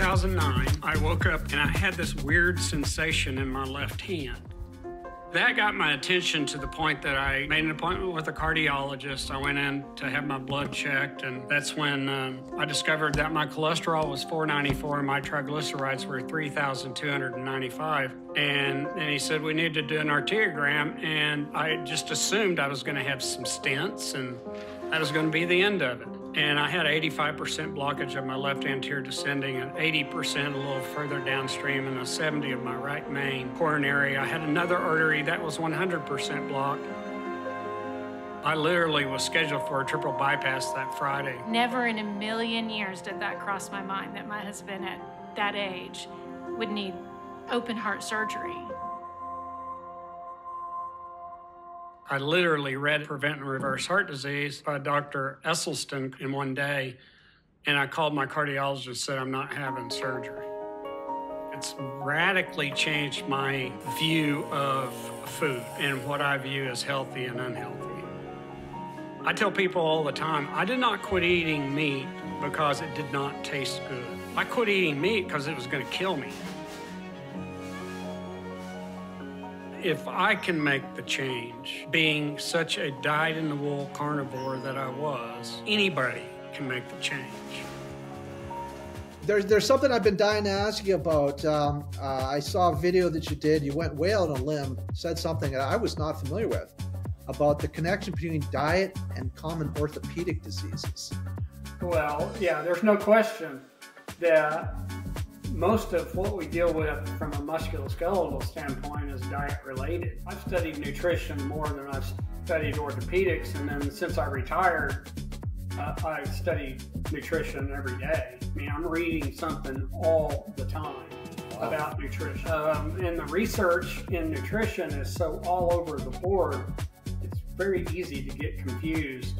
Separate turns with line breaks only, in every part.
August of 2009, I woke up and I had this weird sensation in my left hand. That got my attention to the point that I made an appointment with a cardiologist. I went in to have my blood checked, and that's when um, I discovered that my cholesterol was 494 and my triglycerides were 3,295. And then he said, We need to do an arteriogram. And I just assumed I was going to have some stents, and that was going to be the end of it and I had 85% blockage of my left anterior descending and 80% a little further downstream and a 70 of my right main coronary. I had another artery that was 100% blocked. I literally was scheduled for a triple bypass that Friday.
Never in a million years did that cross my mind that my husband at that age would need open heart surgery.
I literally read Prevent and Reverse Heart Disease by Dr. Esselstyn in one day, and I called my cardiologist and said, I'm not having surgery. It's radically changed my view of food and what I view as healthy and unhealthy. I tell people all the time, I did not quit eating meat because it did not taste good. I quit eating meat because it was going to kill me. If I can make the change, being such a dyed in the wool carnivore that I was, anybody can make the change.
There's, there's something I've been dying to ask you about. Um, uh, I saw a video that you did. You went way out on a limb, said something that I was not familiar with about the connection between diet and common orthopedic diseases.
Well, yeah, there's no question that most of what we deal with from a musculoskeletal standpoint is diet related. I've studied nutrition more than I've studied orthopedics, and then since I retired, uh, I study nutrition every day. I mean, I'm reading something all the time wow. about nutrition. Um, and the research in nutrition is so all over the board, it's very easy to get confused.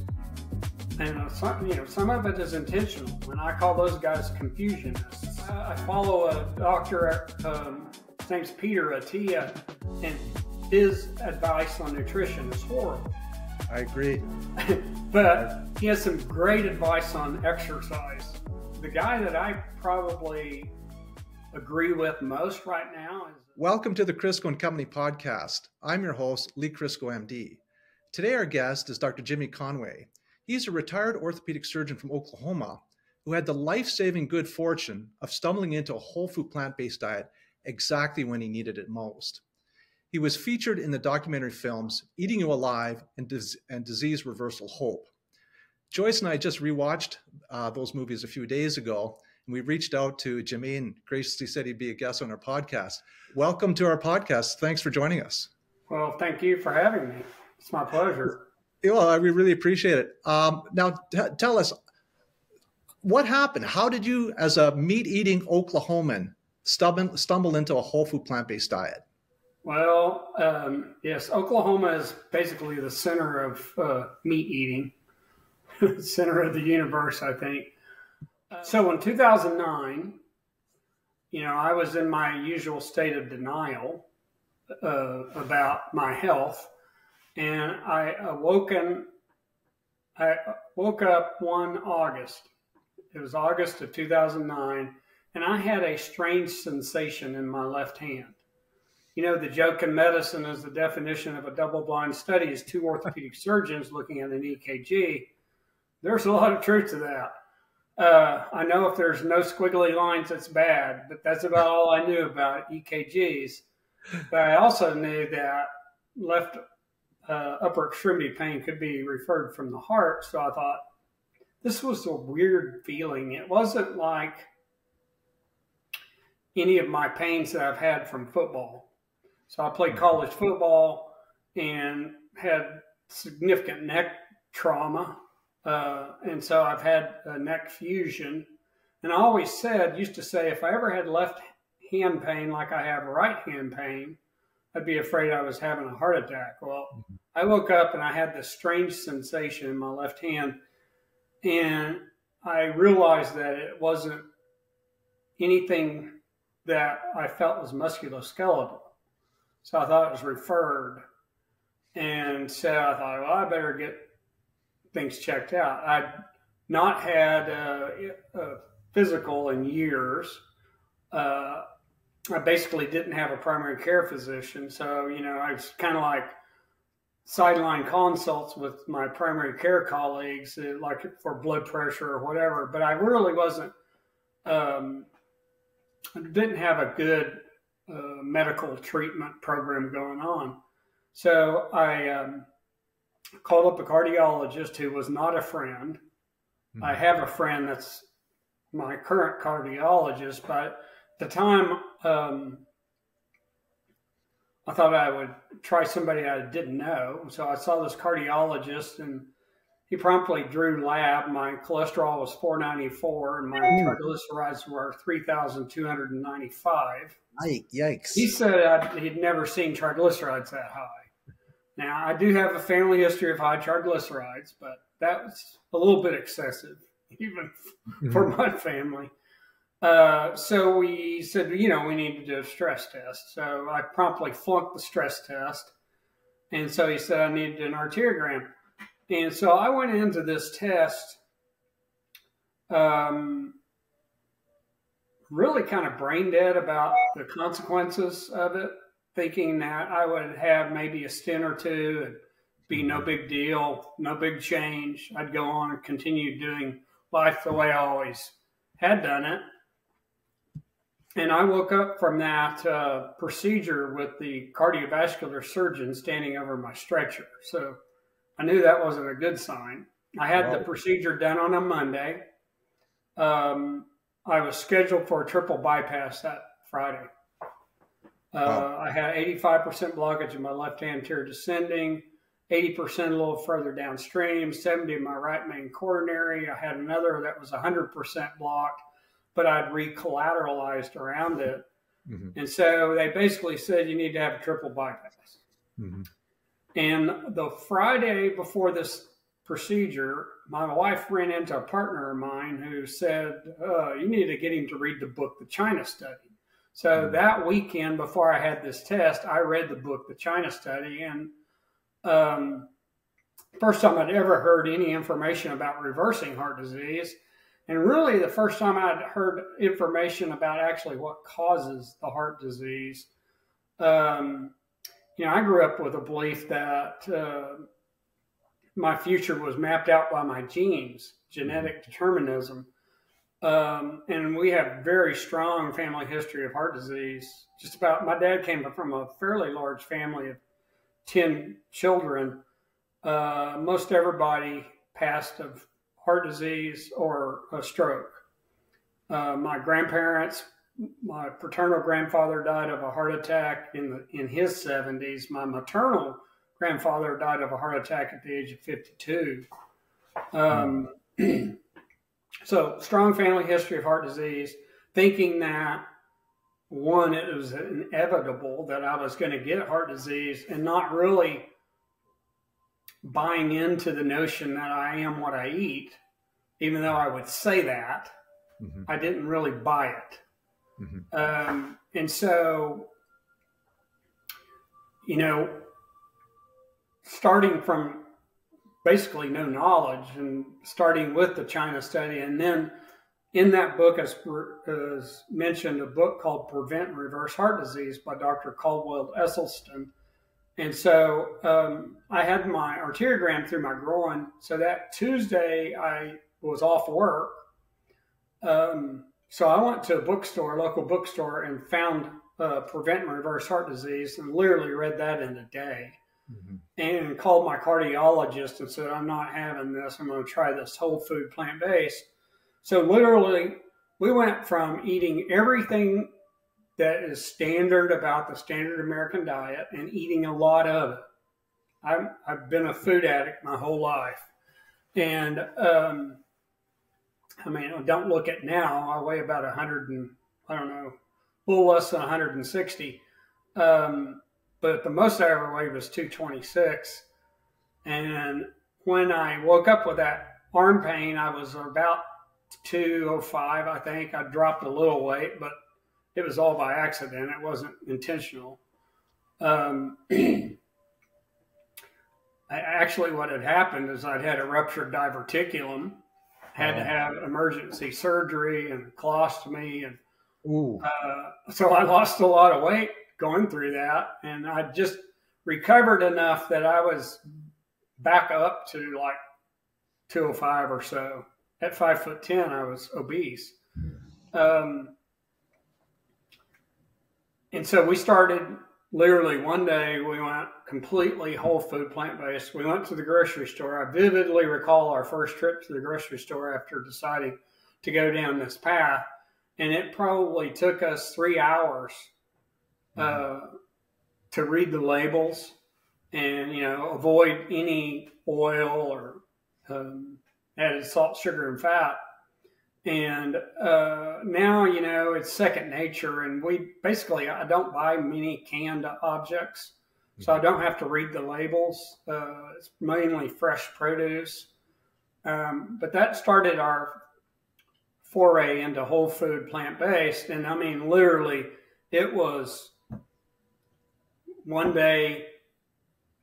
And uh, some, you know, some of it is intentional, and I call those guys confusionists. I follow a doctor, um, his name's Peter Attia, and his advice on nutrition is horrible.
I agree.
but he has some great advice on exercise. The guy that I probably agree with most right now is.
Welcome to the Kurisko and Company podcast. I'm your host, Lee Kurisko, MD. Today, our guest is Dr. Jimmy Conway. He's a retired orthopedic surgeon from Oklahoma who had the life saving good fortune of stumbling into a whole food plant based diet exactly when he needed it most. He was featured in the documentary films Eating You Alive and, Dis- and Disease Reversal Hope. Joyce and I just rewatched uh, those movies a few days ago, and we reached out to Jimmy and graciously said he'd be a guest on our podcast. Welcome to our podcast. Thanks for joining us.
Well, thank you for having me. It's my pleasure.
Well, we really appreciate it. Um, now, tell us, what happened? How did you, as a meat eating Oklahoman, stumble, stumble into a whole food plant based diet?
Well, um, yes, Oklahoma is basically the center of uh, meat eating, center of the universe, I think. So in 2009, you know, I was in my usual state of denial uh, about my health, and I awoken. I woke up one August it was August of 2009, and I had a strange sensation in my left hand. You know, the joke in medicine is the definition of a double blind study is two orthopedic surgeons looking at an EKG. There's a lot of truth to that. Uh, I know if there's no squiggly lines, it's bad, but that's about all I knew about EKGs. But I also knew that left uh, upper extremity pain could be referred from the heart. So I thought, this was a weird feeling. It wasn't like any of my pains that I've had from football. So I played mm-hmm. college football and had significant neck trauma. Uh, and so I've had a neck fusion. And I always said, used to say, if I ever had left hand pain like I have right hand pain, I'd be afraid I was having a heart attack. Well, mm-hmm. I woke up and I had this strange sensation in my left hand and I realized that it wasn't anything that I felt was musculoskeletal. So I thought it was referred. And so I thought, well, I better get things checked out. I'd not had a, a physical in years. Uh, I basically didn't have a primary care physician, so you know I was kind of like sideline consults with my primary care colleagues, uh, like for blood pressure or whatever. But I really wasn't, um, didn't have a good uh, medical treatment program going on. So I um, called up a cardiologist who was not a friend. Mm-hmm. I have a friend that's my current cardiologist, but the time, um, I thought I would try somebody I didn't know. So I saw this cardiologist and he promptly drew lab. My cholesterol was 494 and my mm. triglycerides were 3,295.
Yikes.
He said I'd, he'd never seen triglycerides that high. Now, I do have a family history of high triglycerides, but that was a little bit excessive, even for mm-hmm. my family. Uh, so we said, you know, we need to do a stress test. So I promptly flunked the stress test. And so he said I needed an arteriogram. And so I went into this test um, really kind of brain dead about the consequences of it, thinking that I would have maybe a stint or two and be no big deal, no big change. I'd go on and continue doing life the way I always had done it. And I woke up from that uh, procedure with the cardiovascular surgeon standing over my stretcher. So I knew that wasn't a good sign. I had the procedure done on a Monday. Um, I was scheduled for a triple bypass that Friday. Uh, wow. I had 85% blockage in my left anterior descending, 80% a little further downstream, 70 in my right main coronary. I had another that was 100% blocked but I'd recollateralized around it. Mm-hmm. And so they basically said you need to have a triple bypass. Mm-hmm. And the Friday before this procedure, my wife ran into a partner of mine who said, uh, You need to get him to read the book, The China Study. So mm-hmm. that weekend before I had this test, I read the book, The China Study. And um, first time I'd ever heard any information about reversing heart disease. And really, the first time I'd heard information about actually what causes the heart disease, um, you know, I grew up with a belief that uh, my future was mapped out by my genes, genetic determinism. Um, and we have very strong family history of heart disease. Just about my dad came from a fairly large family of 10 children. Uh, most everybody passed of heart disease or a stroke. Uh, my grandparents, my paternal grandfather died of a heart attack in the, in his 70s. My maternal grandfather died of a heart attack at the age of 52. Um, so strong family history of heart disease. Thinking that one, it was inevitable that I was going to get heart disease, and not really buying into the notion that I am what I eat, even though I would say that, mm-hmm. I didn't really buy it. Mm-hmm. Um, and so, you know, starting from basically no knowledge and starting with the China study, and then in that book, as, as mentioned, a book called Prevent and Reverse Heart Disease by Dr. Caldwell Esselstyn and so um, I had my arteriogram through my groin. So that Tuesday, I was off work. Um, so I went to a bookstore, a local bookstore, and found uh, Prevent and Reverse Heart Disease and literally read that in a day. Mm-hmm. And called my cardiologist and said, I'm not having this. I'm going to try this whole food plant based. So literally, we went from eating everything that is standard about the standard American diet and eating a lot of it. I've, I've been a food addict my whole life. And um, I mean, don't look at now. I weigh about 100 and, I don't know, a little less than 160. Um, but the most I ever weighed was 226. And when I woke up with that arm pain, I was about 205, I think. I dropped a little weight, but it was all by accident. It wasn't intentional. Um, actually, what had happened is I'd had a ruptured diverticulum, had to have emergency surgery and colostomy, and
Ooh.
uh, so I lost a lot of weight going through that, and I just recovered enough that I was back up to like 205 or so. At five foot ten, I was obese. Um, and so we started literally one day we went completely whole food plant based. We went to the grocery store. I vividly recall our first trip to the grocery store after deciding to go down this path. And it probably took us three hours uh, to read the labels and, you know, avoid any oil or um, added salt, sugar, and fat and uh, now you know it's second nature and we basically i don't buy many canned objects. So i don't have to read the labels. Uh, it's mainly fresh produce. Um, but that started our foray into whole food plant-based. And i mean literally it was one day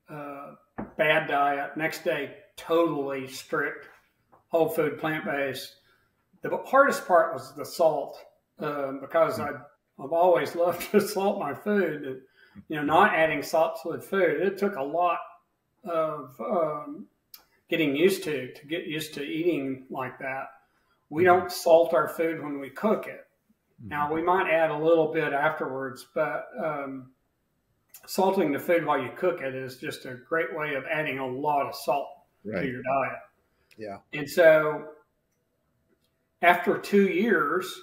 uh, bad diet. Next day totally strict whole food plant-based the hardest part was the salt um, because I, I've always loved to salt my food. And, you know, not adding salt to the food, it took a lot of um, getting used to to get used to eating like that. We don't salt our food when we cook it. Now we might add a little bit afterwards, but um, salting the food while you cook it is just a great way of adding a lot of salt
Right.
to your diet.
Yeah.
And so after two years,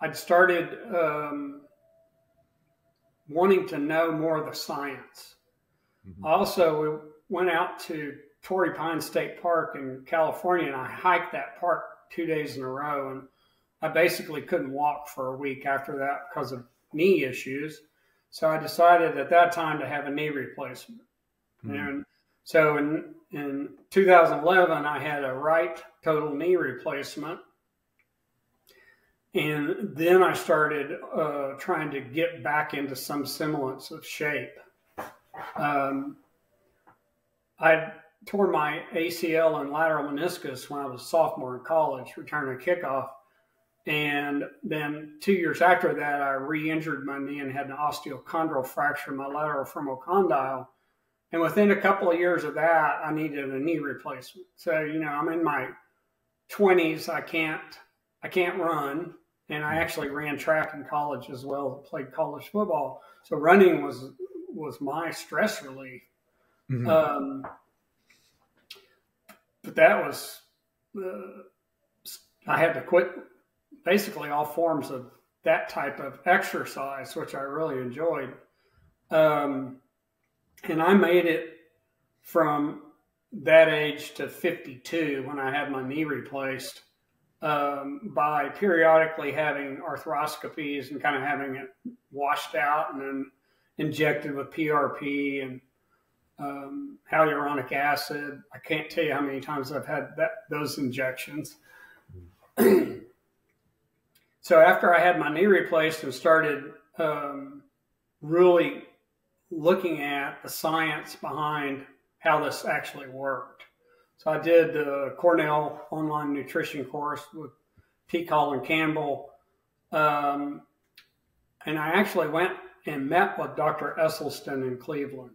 I'd started um, wanting to know more of the science.
Mhm.
Also, we went out to Torrey Pine State Park in California, and I hiked that park two days in a row. And I basically couldn't walk for a week after that because of knee issues. So I decided at that time to have a knee replacement.
Mhm.
And so in, in 2011, I had a right total knee replacement. And then I started uh, trying to get back into some semblance of shape. Um, I tore my ACL and lateral meniscus when I was a sophomore in college, returning a kickoff. And then two years after that, I re injured my knee and had an osteochondral fracture in my lateral femoral condyle. And within a couple of years of that, I needed a knee replacement. So, you know, I'm in my 20s. I can't, I can't run. And I actually ran track in college as well, played college football. So running was, was my stress relief.
Mhm.
Um, but that was, uh, I had to quit basically all forms of that type of exercise, which I really enjoyed. Um, and I made it from that age to 52 when I had my knee replaced um, by periodically having arthroscopies and kind of having it washed out and then injected with PRP and um, hyaluronic acid. I can't tell you how many times I've had that those injections. so after I had my knee replaced and started um, really looking at the science behind how this actually worked. So I did the Cornell online nutrition course with T. Colin Campbell. Um, and I actually went and met with Dr. Esselstyn in Cleveland.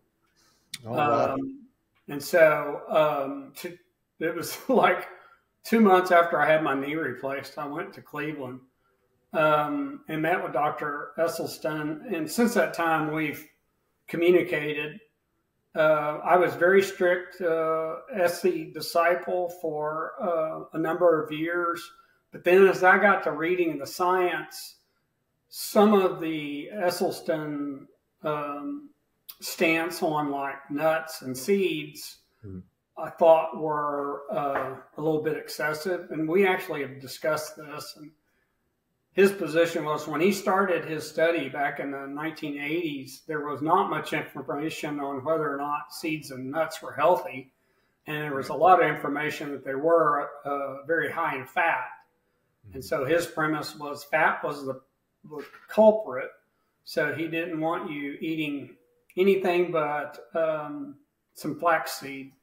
Oh, wow.
Um, and so um, to, it was like two months after I had my knee replaced, I went to Cleveland um, and met with Dr. Esselstyn. And since that time, we've communicated. Uh, I was very strict uh, SC disciple for uh, a number of years. But then as I got to reading the science, some of the Esselstyn um, stance on like nuts and seeds,
Mhm.
I thought were uh, a little bit excessive. And we actually have discussed this. And his position was when he started his study back in the 1980s, there was not much information on whether or not seeds and nuts were healthy. And there was a lot of information that they were uh, very high in fat. And so his premise was fat was the, the culprit. So he didn't want you eating anything but um, some flaxseed.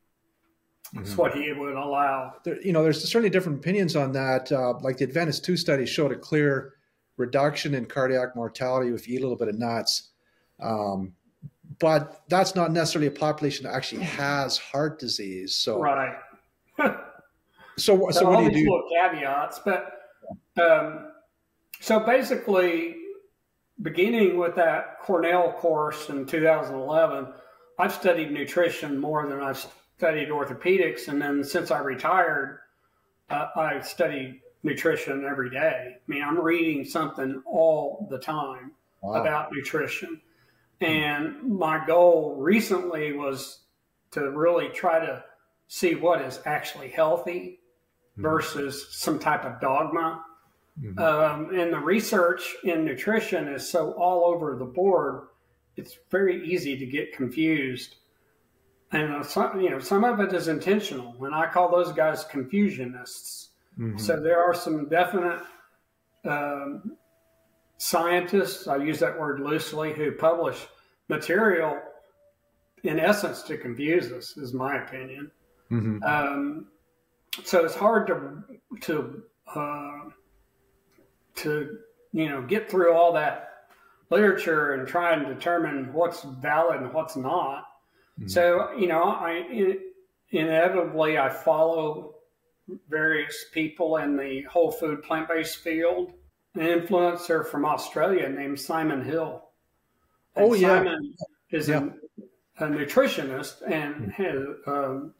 That's what he would allow.
There, you know, there's certainly different opinions on that. Uh, like the Adventist 2 study showed a clear reduction in cardiac mortality if you eat a little bit of nuts. Um, but that's not necessarily a population that actually has heart disease. So,
right.
so, so what do you do?
Little caveats, but um, so basically, beginning with that Cornell course in 2011, I've studied nutrition more than I've studied orthopedics, and then since I retired, uh, I study nutrition every day. I mean, I'm reading something all the time wow. about nutrition. And my goal recently was to really try to see what is actually healthy mm-hmm. versus some type of dogma. Mm-hmm. Um, and the research in nutrition is so all over the board, it's very easy to get confused. And uh, some, you know, some of it is intentional, and I call those guys confusionists. Mm-hmm. So there are some definite um, scientists, I use that word loosely, who publish material in essence to confuse us, is my opinion. Mm-hmm. Um, so it's hard to to uh, to you know get through all that literature and try and determine what's valid and what's not. Mm-hmm. So you know, I inevitably I follow various people in the whole food plant based field. An influencer from Australia named Simon Hill. And
oh
yeah,
Simon
is yeah. a, a, nutritionist and has, um,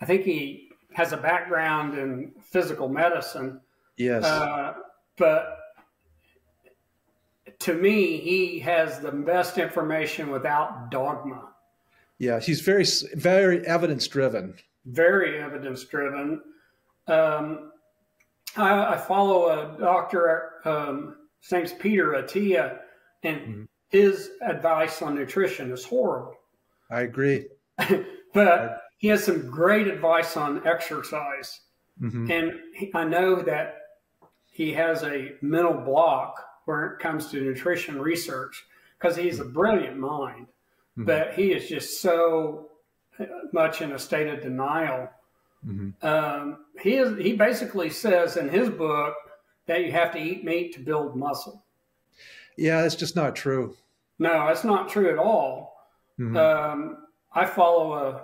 I think he has a background in physical medicine.
Yes,
uh, but to me, he has the best information without dogma.
Yeah, he's very very evidence driven.
Very evidence driven. Um, I, I, follow a doctor, um, his name's Peter Attia, and mm-hmm. his advice on nutrition is horrible.
I agree.
but he has some great advice on exercise. Mm-hmm. And he, I know that he has a mental block when it comes to nutrition research because he's a brilliant mind, mm-hmm. but he is just so much in a state of denial Mm-hmm. Um, he is, he basically says in his book that you have to eat meat to build muscle.
Yeah, it's just not true.
No, that's not true at all. Mm-hmm. Um, I follow a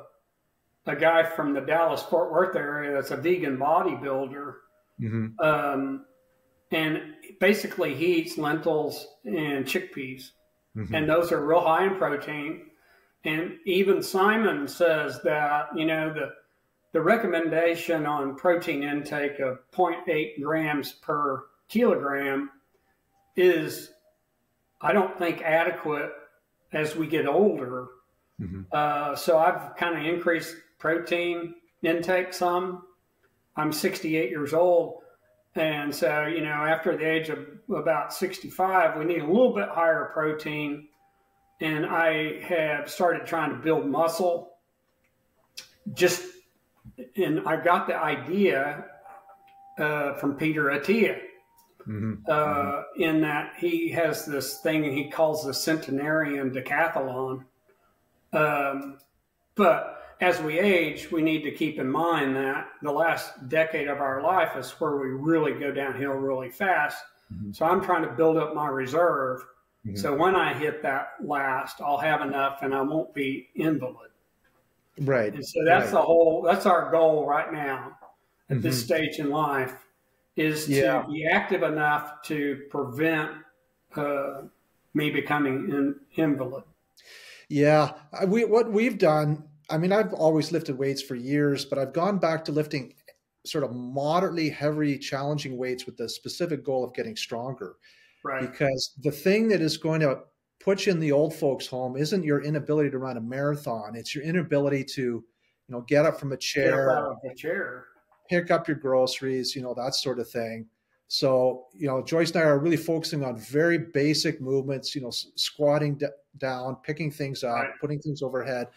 a guy from the Dallas Fort Worth area that's a vegan bodybuilder, mm-hmm. um, and basically he eats lentils and chickpeas, mm-hmm. and those are real high in protein. And even Simon says that you know the the recommendation on protein intake of 0.8 grams per kilogram is, I don't think, adequate as we get older. Mm-hmm. Uh, so I've kind of increased protein intake some. I'm 68 years old. And so, you know, after the age of about 65, we need a little bit higher protein. And I have started trying to build muscle just and I got the idea uh, from Peter Attia. Mm-hmm. Uh, mm-hmm. In that he has this thing he calls the centenarian decathlon. Um, but as we age, we need to keep in mind that the last decade of our life is where we really go downhill really fast. Mm-hmm. So I'm trying to build up my reserve. Mm-hmm. So when I hit that last, I'll have enough and I won't be invalid.
Right.
And so that's right. the whole, that's our goal right now at mm-hmm. this stage in life is yeah. to be active enough to prevent uh, me becoming an invalid.
Yeah. We, what we've done, I mean, I've always lifted weights for years, but I've gone back to lifting sort of moderately heavy, challenging weights with the specific goal of getting stronger.
Right.
Because the thing that is going to put you in the old folks home isn't your inability to run a marathon it's your inability to you know get up from a chair
get out of a chair
pick up your groceries you know that sort of thing so you know joyce and i are really focusing on very basic movements you know squatting d- down picking things up right. putting things overhead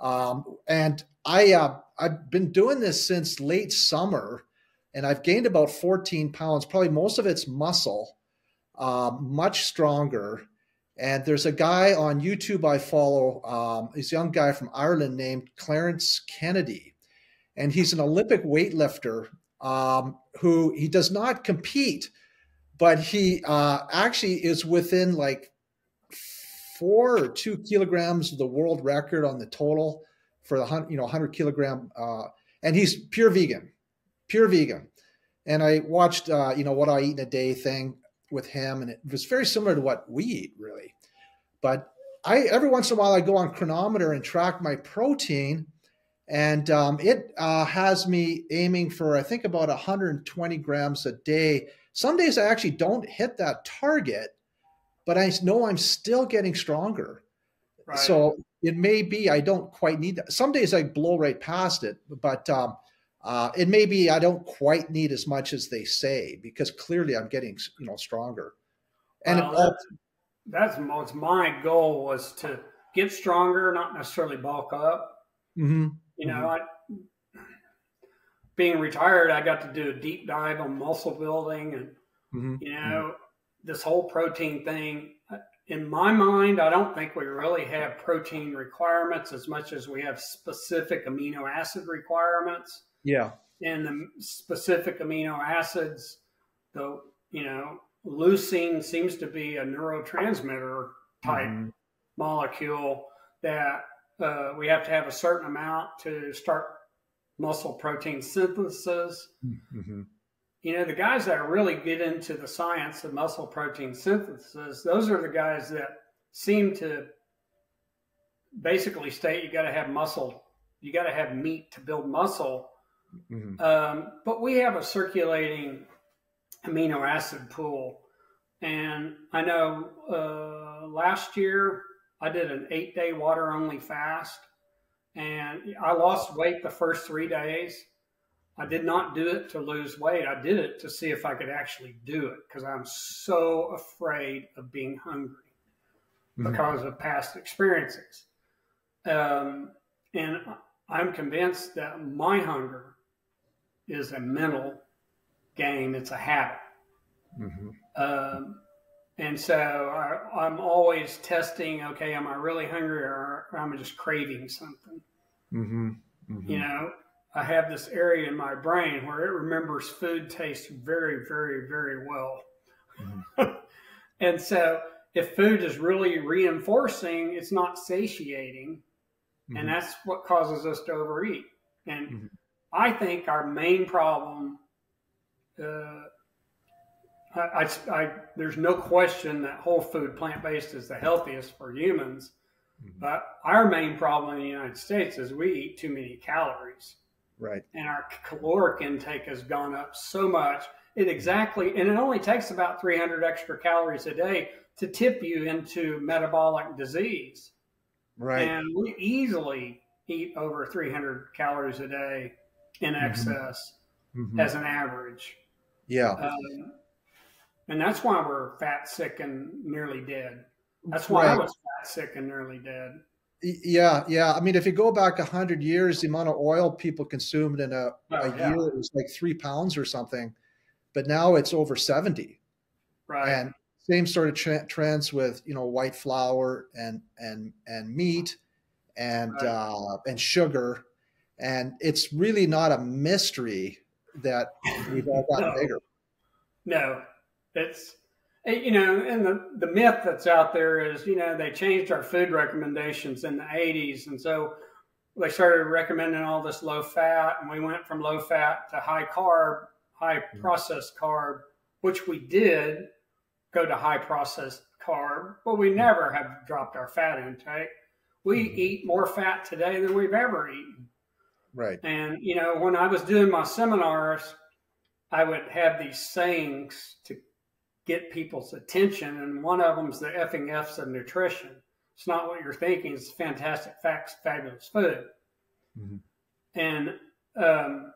um, and i uh, i've been doing this since late summer and i've gained about 14 pounds probably most of it's muscle uh, much stronger and there's a guy on YouTube I follow, um, this young guy from Ireland named Clarence Kennedy. and he's an Olympic weightlifter um, who he does not compete, but he uh, actually is within like four or two kilograms of the world record on the total for the you know 100 kilogram, uh, and he's pure vegan, pure vegan. And I watched uh, you know what I eat in a day thing with him, and it was very similar to what we eat really. But I every once in a while I go on Cronometer and track my protein, and um, it uh, has me aiming for I think about 120 grams a day. Some days I actually don't hit that target, but I know I'm still getting stronger. Right. So it may be I don't quite need that. Some days I blow right past it, but um, uh, it may be I don't quite need as much as they say because clearly I'm getting you know stronger.
And well, that's, that's my goal was to get stronger, not necessarily bulk up. Mm-hmm. You know, mm-hmm. I being retired, I got to do a deep dive on muscle building and mm-hmm. you know mm-hmm. This whole protein thing in my mind, I don't think we really have protein requirements as much as we have specific amino acid requirements.
Yeah.
And the specific amino acids, though, you know, leucine seems to be a neurotransmitter type mm-hmm. molecule that uh, we have to have a certain amount to start muscle protein synthesis. Mm-hmm you know, the guys that really get into the science of muscle protein synthesis, those are the guys that seem to basically state you got to have muscle, you got to have meat to build muscle. Mm-hmm. Um, but we have a circulating amino acid pool. And I know uh, last year I did an eight day water only fast and I lost weight the first three days I did not do it to lose weight. I did it to see if I could actually do it because I'm so afraid of being hungry mm-hmm. because of past experiences. Um, and I'm convinced that my hunger is a mental game, it's a habit. Mm-hmm. Um, and so I, am always testing okay, am I really hungry or, or am I just craving something? Mm-hmm. mm-hmm. You know, I have this area in my brain where it remembers food taste very, very, very well. Mm-hmm. and so if food is really reinforcing, it's not satiating. Mm-hmm. And that's what causes us to overeat. And mm-hmm. I think our main problem, uh, I, I, I, there's no question that whole food, plant based, is the healthiest for humans. Mm-hmm. But our main problem in the United States is we eat too many calories.
Right.
And our caloric intake has gone up so much. It exactly, and it only takes about 300 extra calories a day to tip you into metabolic disease.
Right.
And we easily eat over 300 calories a day in mm-hmm. excess mm-hmm. as an average.
Yeah. Um,
and that's why we're fat, sick, and nearly dead. That's why right. I was fat, sick, and nearly dead.
Yeah, yeah. I mean, if you go back hundred years, the amount of oil people consumed in a, oh, a yeah. year was like three pounds or something, but now it's over seventy.
Right.
And same sort of tra- trends with you know white flour and and and meat and right. uh, and sugar, and it's really not a mystery that we've all gotten
no.
bigger.
No, it's you know, and the, the myth that's out there is, you know, they changed our food recommendations in the 80s. And so they started recommending all this low fat, and we went from low fat to high carb, high mm-hmm. processed carb, which we did go to high processed carb, but we mm-hmm. never have dropped our fat intake. We mm-hmm. eat more fat today than we've ever eaten.
Right.
And, you know, when I was doing my seminars, I would have these sayings to get people's attention. And one of them is the effing F's of nutrition. It's not what you're thinking. It's fantastic facts, fabulous food. Mm-hmm. And, um,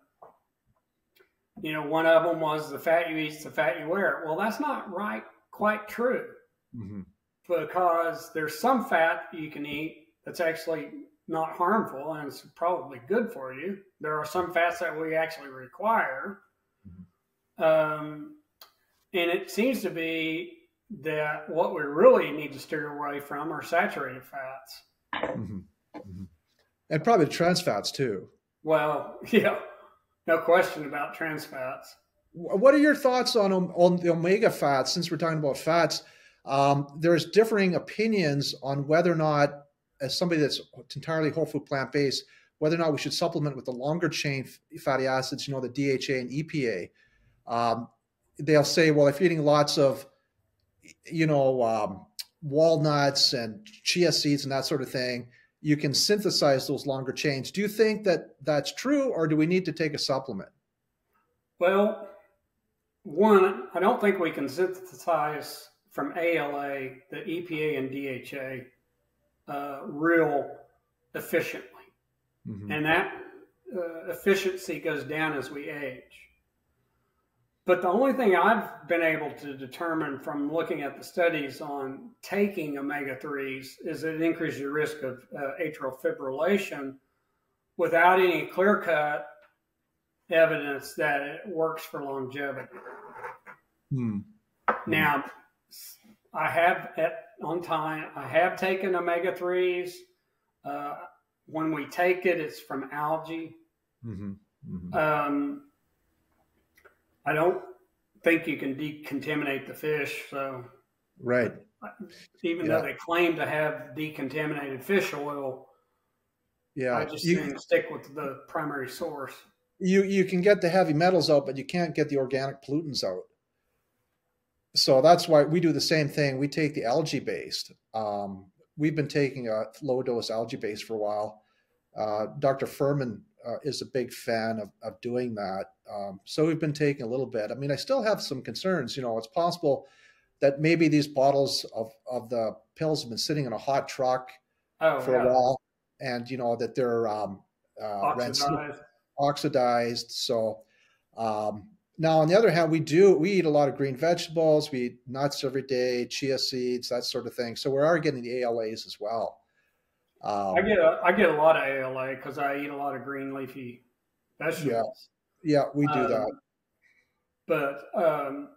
you know, one of them was the fat you eat, the fat you wear. Well, that's not right, quite true. Mm-hmm. Because there's some fat you can eat that's actually not harmful and it's probably good for you. There are some fats that we actually require. Mm-hmm. Um, and it seems to be that what we really need to steer away from are saturated fats. Mm-hmm.
Mm-hmm. And probably trans fats too.
Well, yeah, no question about trans fats.
What are your thoughts on on the omega fats? Since we're talking about fats, um, there's differing opinions on whether or not, as somebody that's entirely whole food plant based, whether or not we should supplement with the longer chain fatty acids, you know, the DHA and EPA. Um, they'll say, well, if you're eating lots of, you know, um, walnuts and chia seeds and that sort of thing, you can synthesize those longer chains. Do you think that that's true, or do we need to take a supplement?
Well, one, I don't think we can synthesize from ALA the EPA and DHA uh, real efficiently, mm-hmm. and that uh, efficiency goes down as we age. But the only thing I've been able to determine from looking at the studies on taking omega 3s is that it increases your risk of uh, atrial fibrillation without any clear cut evidence that it works for longevity. Hmm. Now, I have at on time, I have taken omega 3s. Uh, when we take it, it's from algae. Mm-hmm. Mm-hmm. Um, I don't think you can decontaminate the fish. So,
right.
Even yeah. though they claim to have decontaminated fish oil, yeah, I just you, stick with the primary source.
You you can get the heavy metals out, but you can't get the organic pollutants out. So that's why we do the same thing. We take the algae based. Um, we've been taking a low dose algae based for a while. Uh, Dr. Fuhrman uh, is a big fan of, of doing that. Um, so we've been taking a little bit. I mean, I still have some concerns. You know, it's possible that maybe these bottles of, of the pills have been sitting in a hot truck oh, for yeah. a while, and you know that they're um, uh, oxidized. oxidized. So um, now, on the other hand, we do we eat a lot of green vegetables. We eat nuts every day, chia seeds, that sort of thing. So we are getting the ALAs as well.
Um, I get a, I get a lot of ALA because I eat a lot of green leafy vegetables.
Yeah, yeah we do um, that.
But um,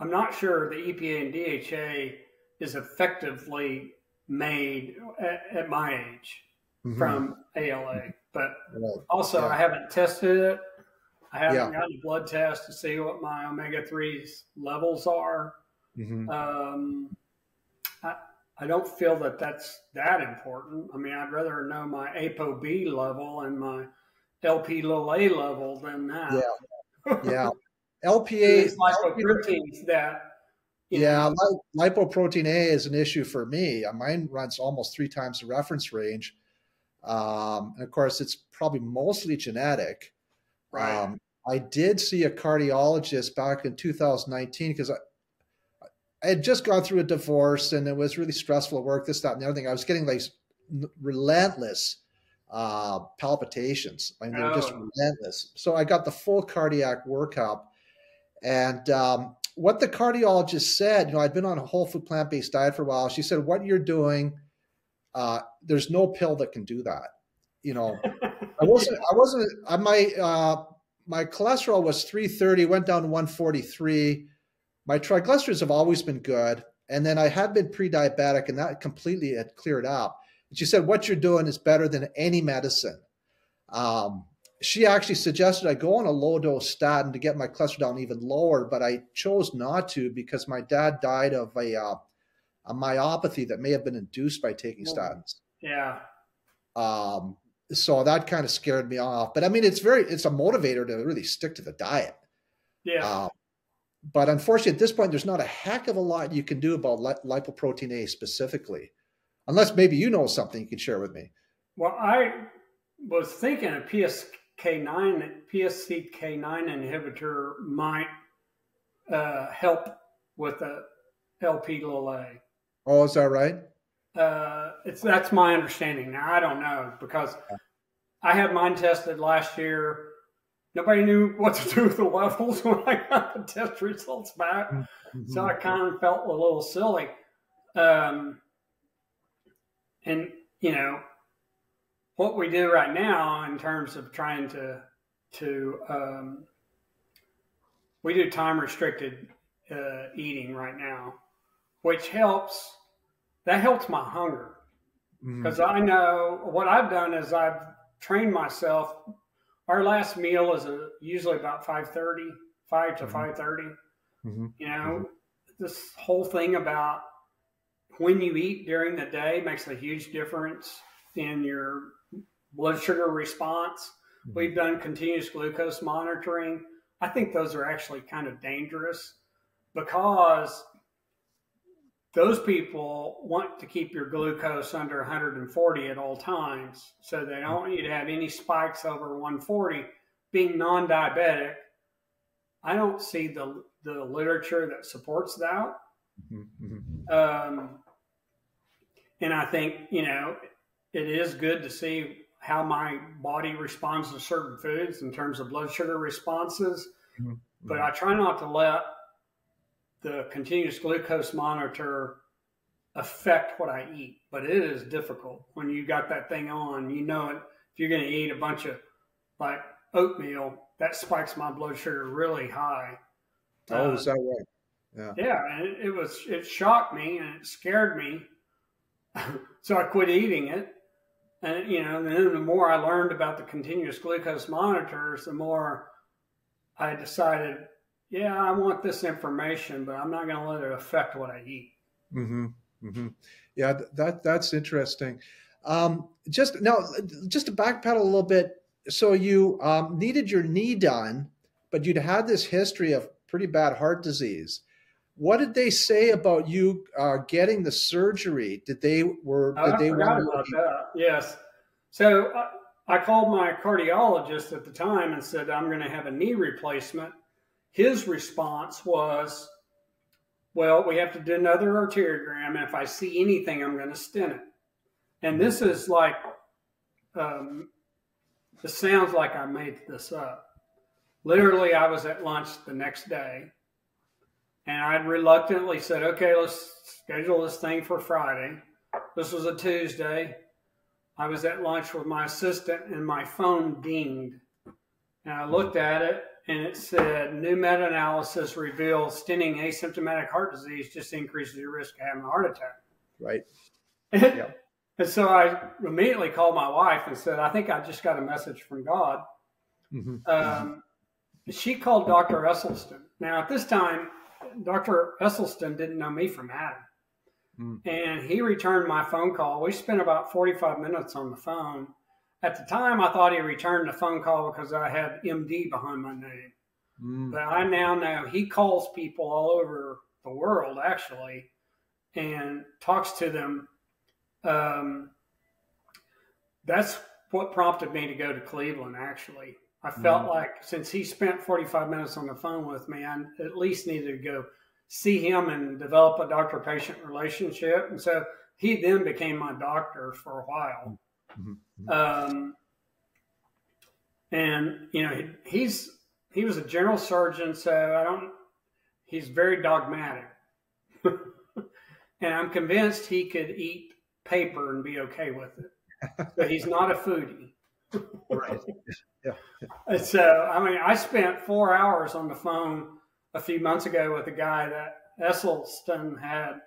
I'm not sure the EPA and DHA is effectively made at, at my age mm-hmm. from ALA. But right. also, yeah. I haven't tested it. I haven't yeah. gotten a blood test to see what my omega 3s levels are. Mm-hmm. Um, I, don't feel that that's that important. I mean, I'd rather know my ApoB level and my LP little a level than that.
Yeah. Yeah. LPA
lipoproteins that.
Yeah, know. lipoprotein A is an issue for me. Uh, mine runs almost three times the reference range. Um, and of course, it's probably mostly genetic. Right. Um, I did see a cardiologist back in 2019 because I, had just gone through a divorce and it was really stressful at work, this, that, and the other thing. I was getting like relentless uh, palpitations. I mean, they were just oh. relentless. So I got the full cardiac workup. And um, what the cardiologist said, you know, I'd been on a whole food plant based diet for a while. She said, What you're doing, uh, there's no pill that can do that. You know, I wasn't, I wasn't, I, my, uh, my cholesterol was 330, went down to 143 my triglycerides have always been good. And then I had been pre diabetic, and that completely had cleared up. And she said, What you're doing is better than any medicine. Um, she actually suggested I go on a low dose statin to get my cholesterol down even lower, but I chose not to because my dad died of a, uh, a myopathy that may have been induced by taking statins.
Yeah.
Um, so that kind of scared me off. But I mean, it's very, it's a motivator to really stick to the diet.
Yeah. Um,
but unfortunately, at this point, there's not a heck of a lot you can do about lipoprotein A specifically, unless maybe you know something you can share with me.
Well, I was thinking a PSK9 PCSK9 inhibitor might uh, help with the LP a.
Oh, is that right?
Uh, it's that's my understanding. Now I don't know because I had mine tested last year nobody knew what to do with the levels when I got the test results back. Mm-hmm. So I kind of felt a little silly. Um, and, you know, what we do right now in terms of trying to, to, um, we do time restricted uh, eating right now, which helps. That helps my hunger because mm-hmm. I know what I've done is I've trained myself our last meal is a, usually about 5.30 5 to mm-hmm. 5.30 mm-hmm. you know mm-hmm. this whole thing about when you eat during the day makes a huge difference in your blood sugar response mm-hmm. we've done continuous glucose monitoring i think those are actually kind of dangerous because those people want to keep your glucose under 140 at all times. So they don't want you to have any spikes over 140. Being non diabetic, I don't see the, the literature that supports that. Mm-hmm, mm-hmm. Um, and I think, you know, it is good to see how my body responds to certain foods in terms of blood sugar responses. Mm-hmm. But I try not to let the continuous glucose monitor affect what I eat, but it is difficult when you got that thing on. You know it. If you're going to eat a bunch of like oatmeal, that spikes my blood sugar really high.
Oh, uh, is that right?
Yeah. Yeah, and it, it was it shocked me and it scared me, so I quit eating it. And you know, then the more I learned about the continuous glucose monitors, the more I decided yeah, I want this information, but I'm not going to let it affect what I eat.
Mm-hmm. Mm-hmm. Yeah, that that's interesting. Um, just now, just to backpedal a little bit. So you um, needed your knee done, but you'd had this history of pretty bad heart disease. What did they say about you uh, getting the surgery? Did they were did
I
they
forgot about that? Yes. So I, uh, I called my cardiologist at the time and said I'm going to have a knee replacement his response was, well, we have to do another arteriogram. And if I see anything, I'm going to stent it. And this is like, um, this sounds like I made this up. Literally, I was at lunch the next day and I reluctantly said, okay, let's schedule this thing for Friday. This was a Tuesday. I was at lunch with my assistant and my phone dinged. And I looked at it and it said new meta-analysis reveals stenting asymptomatic heart disease just increases your risk of having a heart attack.
Right.
yeah. And so I immediately called my wife and said, I think I just got a message from God. Mm-hmm. Um, she called Dr. Esselstyn. Now, at this time, Dr. Esselstyn didn't know me from Adam. Mm. And he returned my phone call. We spent about 45 minutes on the phone. At the time, I thought he returned the phone call because I had MD behind my name. Mm. But I now know he calls people all over the world, actually, and talks to them. Um, that's what prompted me to go to Cleveland, actually. I felt mm. like since he spent 45 minutes on the phone with me, I at least needed to go see him and develop a doctor patient relationship. And so he then became my doctor for a while. Mm-hmm. Um, and you know he, he's he was a general surgeon, so I don't. He's very dogmatic, and I'm convinced he could eat paper and be okay with it. but he's not a foodie. right. Yeah. And so I mean, I spent four hours on the phone a few months ago with a guy that Esselstyn had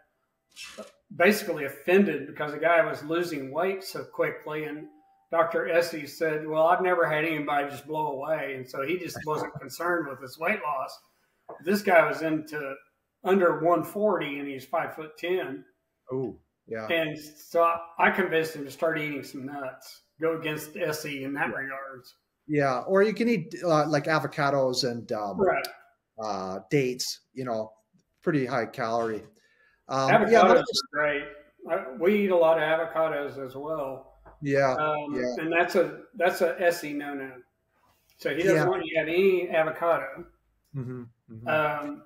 basically offended because the guy was losing weight so quickly. And Dr. Essie said, Well, I've never had anybody just blow away. And so he just wasn't concerned with his weight loss. This guy was into under 140 and he's five foot 10.
Oh, yeah.
And so I convinced him to start eating some nuts, go against Essie in that yeah. regards.
Yeah. Or you can eat uh, like avocados and um,
right.
uh, dates, you know, pretty high calorie.
Um, avocados yeah, are great. we eat a lot of avocados as well.
Yeah,
um,
yeah.
And that's a that's a Essie no no. So he doesn't yeah. want you to have any avocado. Mm-hmm, mm-hmm. Um,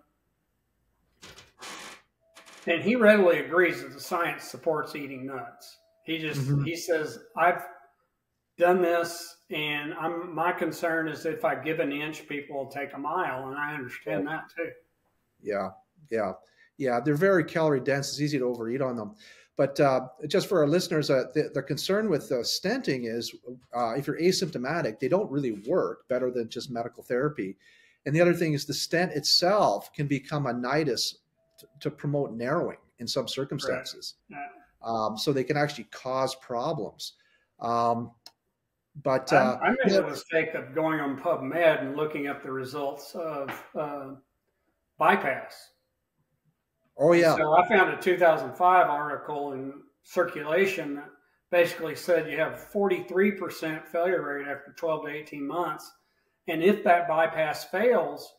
and he readily agrees that the science supports eating nuts. He just mm-hmm. he says I've done this, and I'm my concern is if I give an inch, people will take a mile, and I understand that too.
Yeah, yeah yeah, they're very calorie dense. It's easy to overeat on them. But uh, just for our listeners, uh, the, the, concern with uh, stenting is uh, if you're asymptomatic, they don't really work better than just medical therapy. And the other thing is the stent itself can become a nidus to, to promote narrowing in some circumstances. Right. Um, so they can actually cause problems. Um, But uh,
I, I made the mistake of going on PubMed and looking up the results of uh, bypass.
Oh yeah.
So I found a 2005 article in circulation that basically said you have 43% failure rate after 12 to 18 months, and if that bypass fails,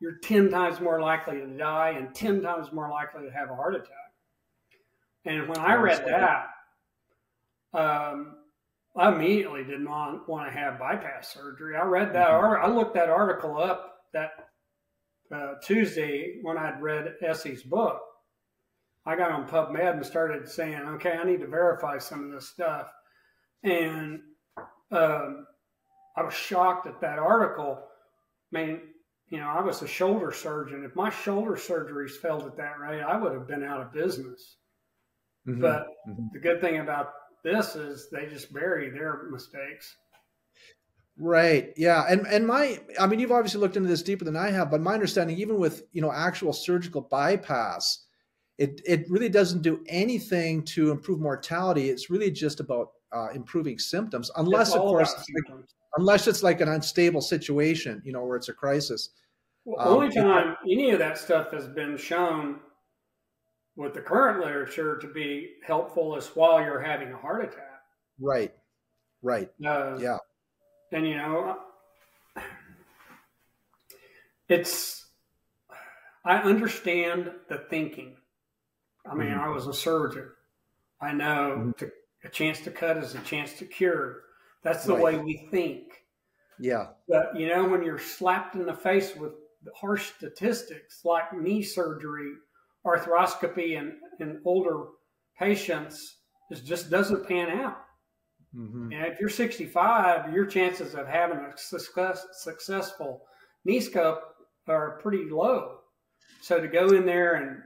you're 10 times more likely to die and 10 times more likely to have a heart attack. And when I read that, um, I immediately did not want to have bypass surgery. I read that, mm-hmm. I looked that article up that uh, Tuesday when I'd read Essie's book. I got on PubMed and started saying, okay, I need to verify some of this stuff. And um, I was shocked at that article. I mean, you know, I was a shoulder surgeon. If my shoulder surgeries failed at that rate, I would have been out of business. Mm-hmm. But mm-hmm. the good thing about this is they just bury their mistakes.
Right. Yeah. And and my I mean you've obviously looked into this deeper than I have, but my understanding even with, you know, actual surgical bypass, it it really doesn't do anything to improve mortality. It's really just about uh, improving symptoms, unless of course like, unless it's like an unstable situation, you know, where it's a crisis.
Well, um, only time it, any of that stuff has been shown with the current literature to be helpful is while you're having a heart attack.
Right. Right. Uh, yeah.
And you know, it's I understand the thinking. I mean, mm-hmm. I was a surgeon. I know mm-hmm. to, a chance to cut is a chance to cure. That's the right. way we think.
Yeah.
But you know, when you're slapped in the face with harsh statistics like knee surgery arthroscopy and in older patients is just doesn't pan out. Mm-hmm. And if you're 65, your chances of having a success, successful knee scope are pretty low. So to go in there and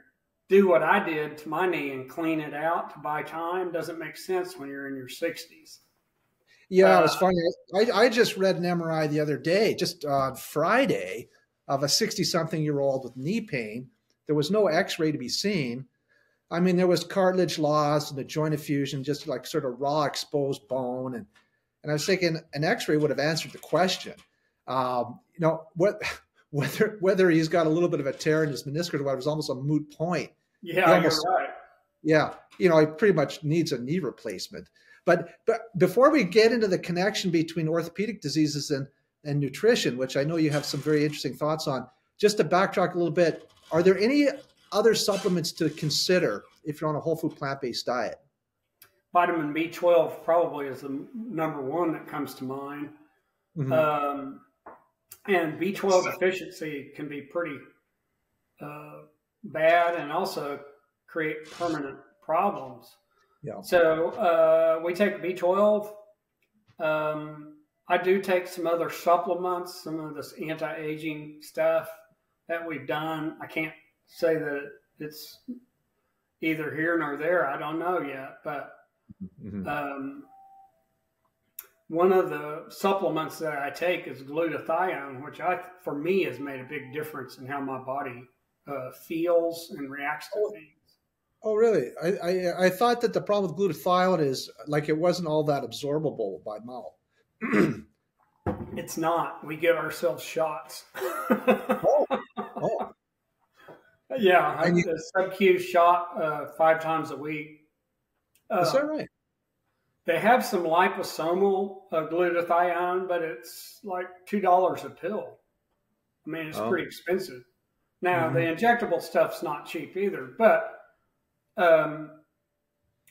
do what I did to my knee and clean it out to buy time doesn't make sense when you're in your 60s.
Yeah, uh, it was funny. I, I just read an MRI the other day, just on Friday, of a 60 something year old with knee pain there was no X-ray to be seen. I mean, there was cartilage loss and the joint effusion, just like sort of raw exposed bone, and and I was thinking an X-ray would have answered the question. Um, you know, what whether whether he's got a little bit of a tear in his meniscus or whatever is almost a moot point.
Yeah, almost, you're right.
Yeah, you know, he pretty much needs a knee replacement. But but before we get into the connection between orthopedic diseases and and nutrition, which I know you have some very interesting thoughts on, just to backtrack a little bit, are there any other supplements to consider if you're on a whole food plant based diet?
Vitamin B12 probably is the number one that comes to mind. Mm-hmm. Um, and B12 deficiency can be pretty uh, bad and also create permanent problems. Yeah. So uh, we take B12. Um, I do take some other supplements, some of this anti-aging stuff that we've done. I can't say that it's either here nor there. I don't know yet, but mm-hmm. um, one of the supplements that I take is glutathione, which I, for me, has made a big difference in how my body uh, feels and reacts to oh. things.
Oh, really? I, I, I thought that the problem with glutathione is like it wasn't all that absorbable by mouth.
it's not. We give ourselves shots. oh. Oh. Yeah, I you, a sub Q shot uh, five times a week.
Uh, is that right?
They have some liposomal uh, glutathione, but it's like two dollars a pill. I mean, it's oh. pretty expensive. Now mm-hmm. the injectable stuff's not cheap either, but um,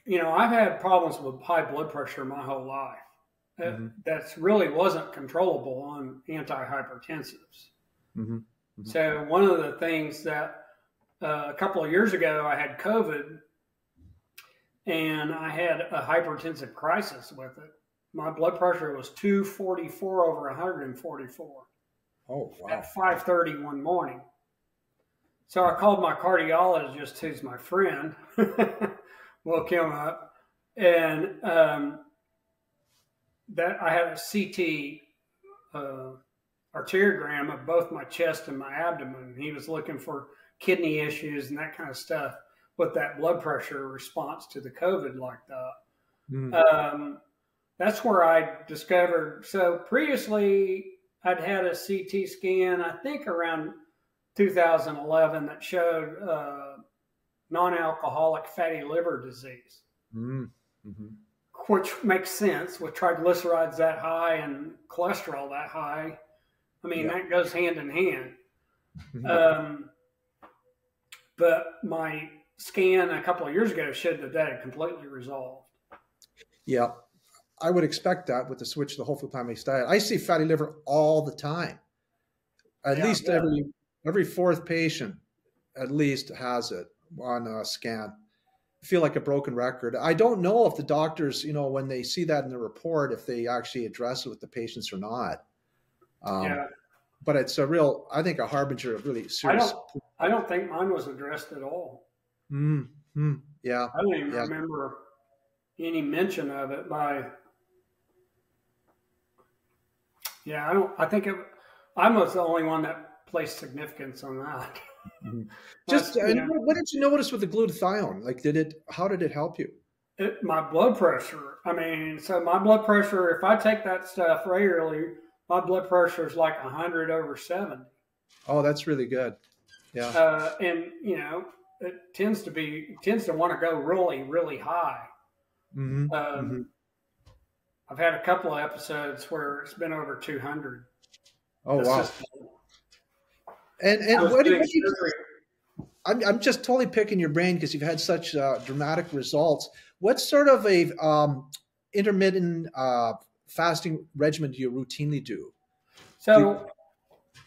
you know, I've had problems with high blood pressure my whole life. Mm-hmm. That really wasn't controllable on antihypertensives. Mm-hmm. Mm-hmm. So one of the things that uh, a couple of years ago I had COVID, and I had a hypertensive crisis with it. My blood pressure was 244 over 144.
Oh, wow.
At 5:30 one morning. So I called my cardiologist, who's my friend, woke him up, and um, that I had a CT uh, arteriogram of both my chest and my abdomen. He was looking for kidney issues and that kind of stuff with that blood pressure response to the COVID like that. Mm. Um, that's where I discovered. So previously, I'd had a CT scan, I think around 2011, that showed uh, non-alcoholic fatty liver disease, mm-hmm. which makes sense with triglycerides that high and cholesterol that high. I mean, yeah. that goes hand in hand. Um, but my scan a couple of years ago showed that that had completely resolved.
Yeah, I would expect that with the switch to the whole food plant based diet. I see fatty liver all the time. At yeah, least yeah. every every fourth patient, at least, has it on a scan. I feel like a broken record. I don't know if the doctors, you know, when they see that in the report, if they actually address it with the patients or not. Um, yeah. But it's a real, I think, a harbinger of really serious.
I don't, I don't think mine was addressed at all.
Mm-hmm. Yeah.
I don't even yeah. remember any mention of it by. Yeah, I don't. I think it. I was the only one that placed significance on that.
Mm-hmm. Just what did you notice with the glutathione? Like, did it? How did it help you?
It, my blood pressure. I mean, so my blood pressure. If I take that stuff regularly, my blood pressure is like hundred over seventy.
Oh, that's really good. Yeah.
Uh, and you know, it tends to be tends to want to go really, really high. Mm-hmm. Um, mm-hmm. I've had a couple of episodes where it's been over two hundred.
Oh wow! and and what, do you, I'm I'm just totally picking your brain because you've had such uh, dramatic results. What sort of a um, intermittent uh, fasting regimen do you routinely do?
So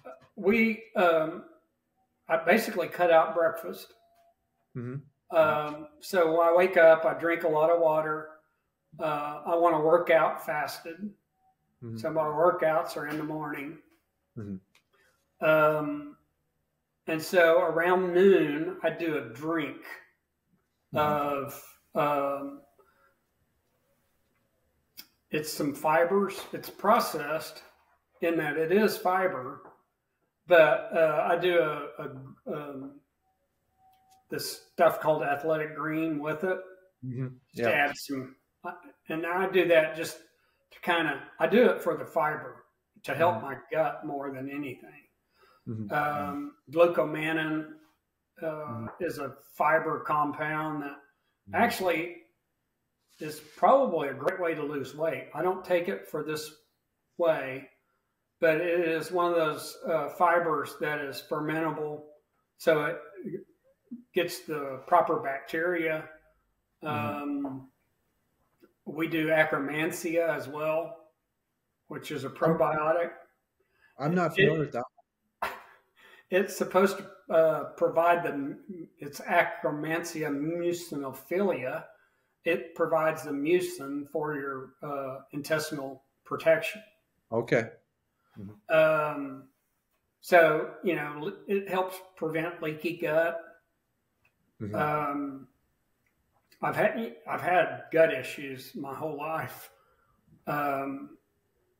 do we um, I basically cut out breakfast. Mm-hmm. Um, so when I wake up, I drink a lot of water. Uh, I want to work out fasted. Mm-hmm. So my workouts are in the morning. Mm-hmm. Um, and so around noon, I do a drink mm-hmm. of um, it's some fibers. It's processed in that it is fiber, but uh, I do a, a um, this stuff called athletic green with it mm-hmm. yeah. to add some, and I do that just to kind of I do it for the fiber to help mm-hmm. my gut more than anything. Mm-hmm. Um, glucomannan uh, mm-hmm. is a fiber compound that mm-hmm. actually is probably a great way to lose weight. I don't take it for this way, but it is one of those uh, fibers that is fermentable, so it gets the proper bacteria. Mm-hmm. Um, we do Akkermansia as well, which is a probiotic.
I'm not familiar it, with that.
It's supposed to uh, provide the it's Akkermansia muciniphila. It provides the mucin for your uh, intestinal protection.
Okay.
Mm-hmm. Um, so you know it helps prevent leaky gut. Mm-hmm. Um, I've had I've had gut issues my whole life. Um,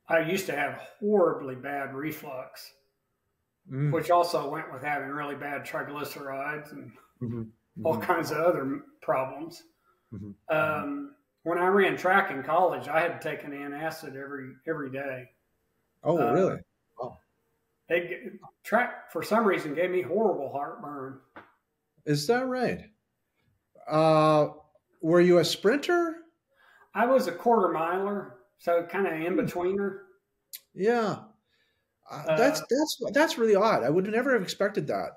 I used to have horribly bad reflux mm. which also went with having really bad triglycerides and mm-hmm. Mm-hmm. all kinds of other problems. Mm-hmm. Um, when I ran track in college, I had to take an antacid every every day.
Oh, um, really? Oh.
It, track for some reason gave me horrible heartburn.
Is that right? Uh, were you a sprinter?
I was a quarter miler, so kind of in hmm. betweener.
Yeah, uh, that's that's that's really odd. I would never have expected that.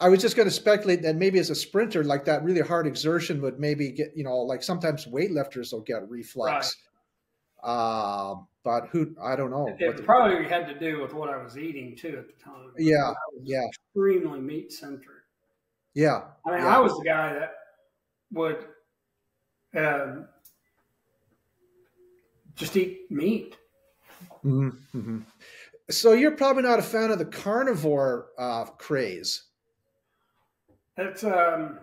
I was just going to speculate that maybe as a sprinter, like that really hard exertion would maybe get, you know, like sometimes weightlifters will get reflux. Right. Uh, but who, I don't know.
It probably had to do with what I was eating too at the time.
Yeah. Yeah.
Extremely meat centric.
Yeah.
I mean,
yeah.
I was the guy that would um, just eat meat.
Mm-hmm. Mm-hmm. So you're probably not a fan of the carnivore uh, craze.
It's um,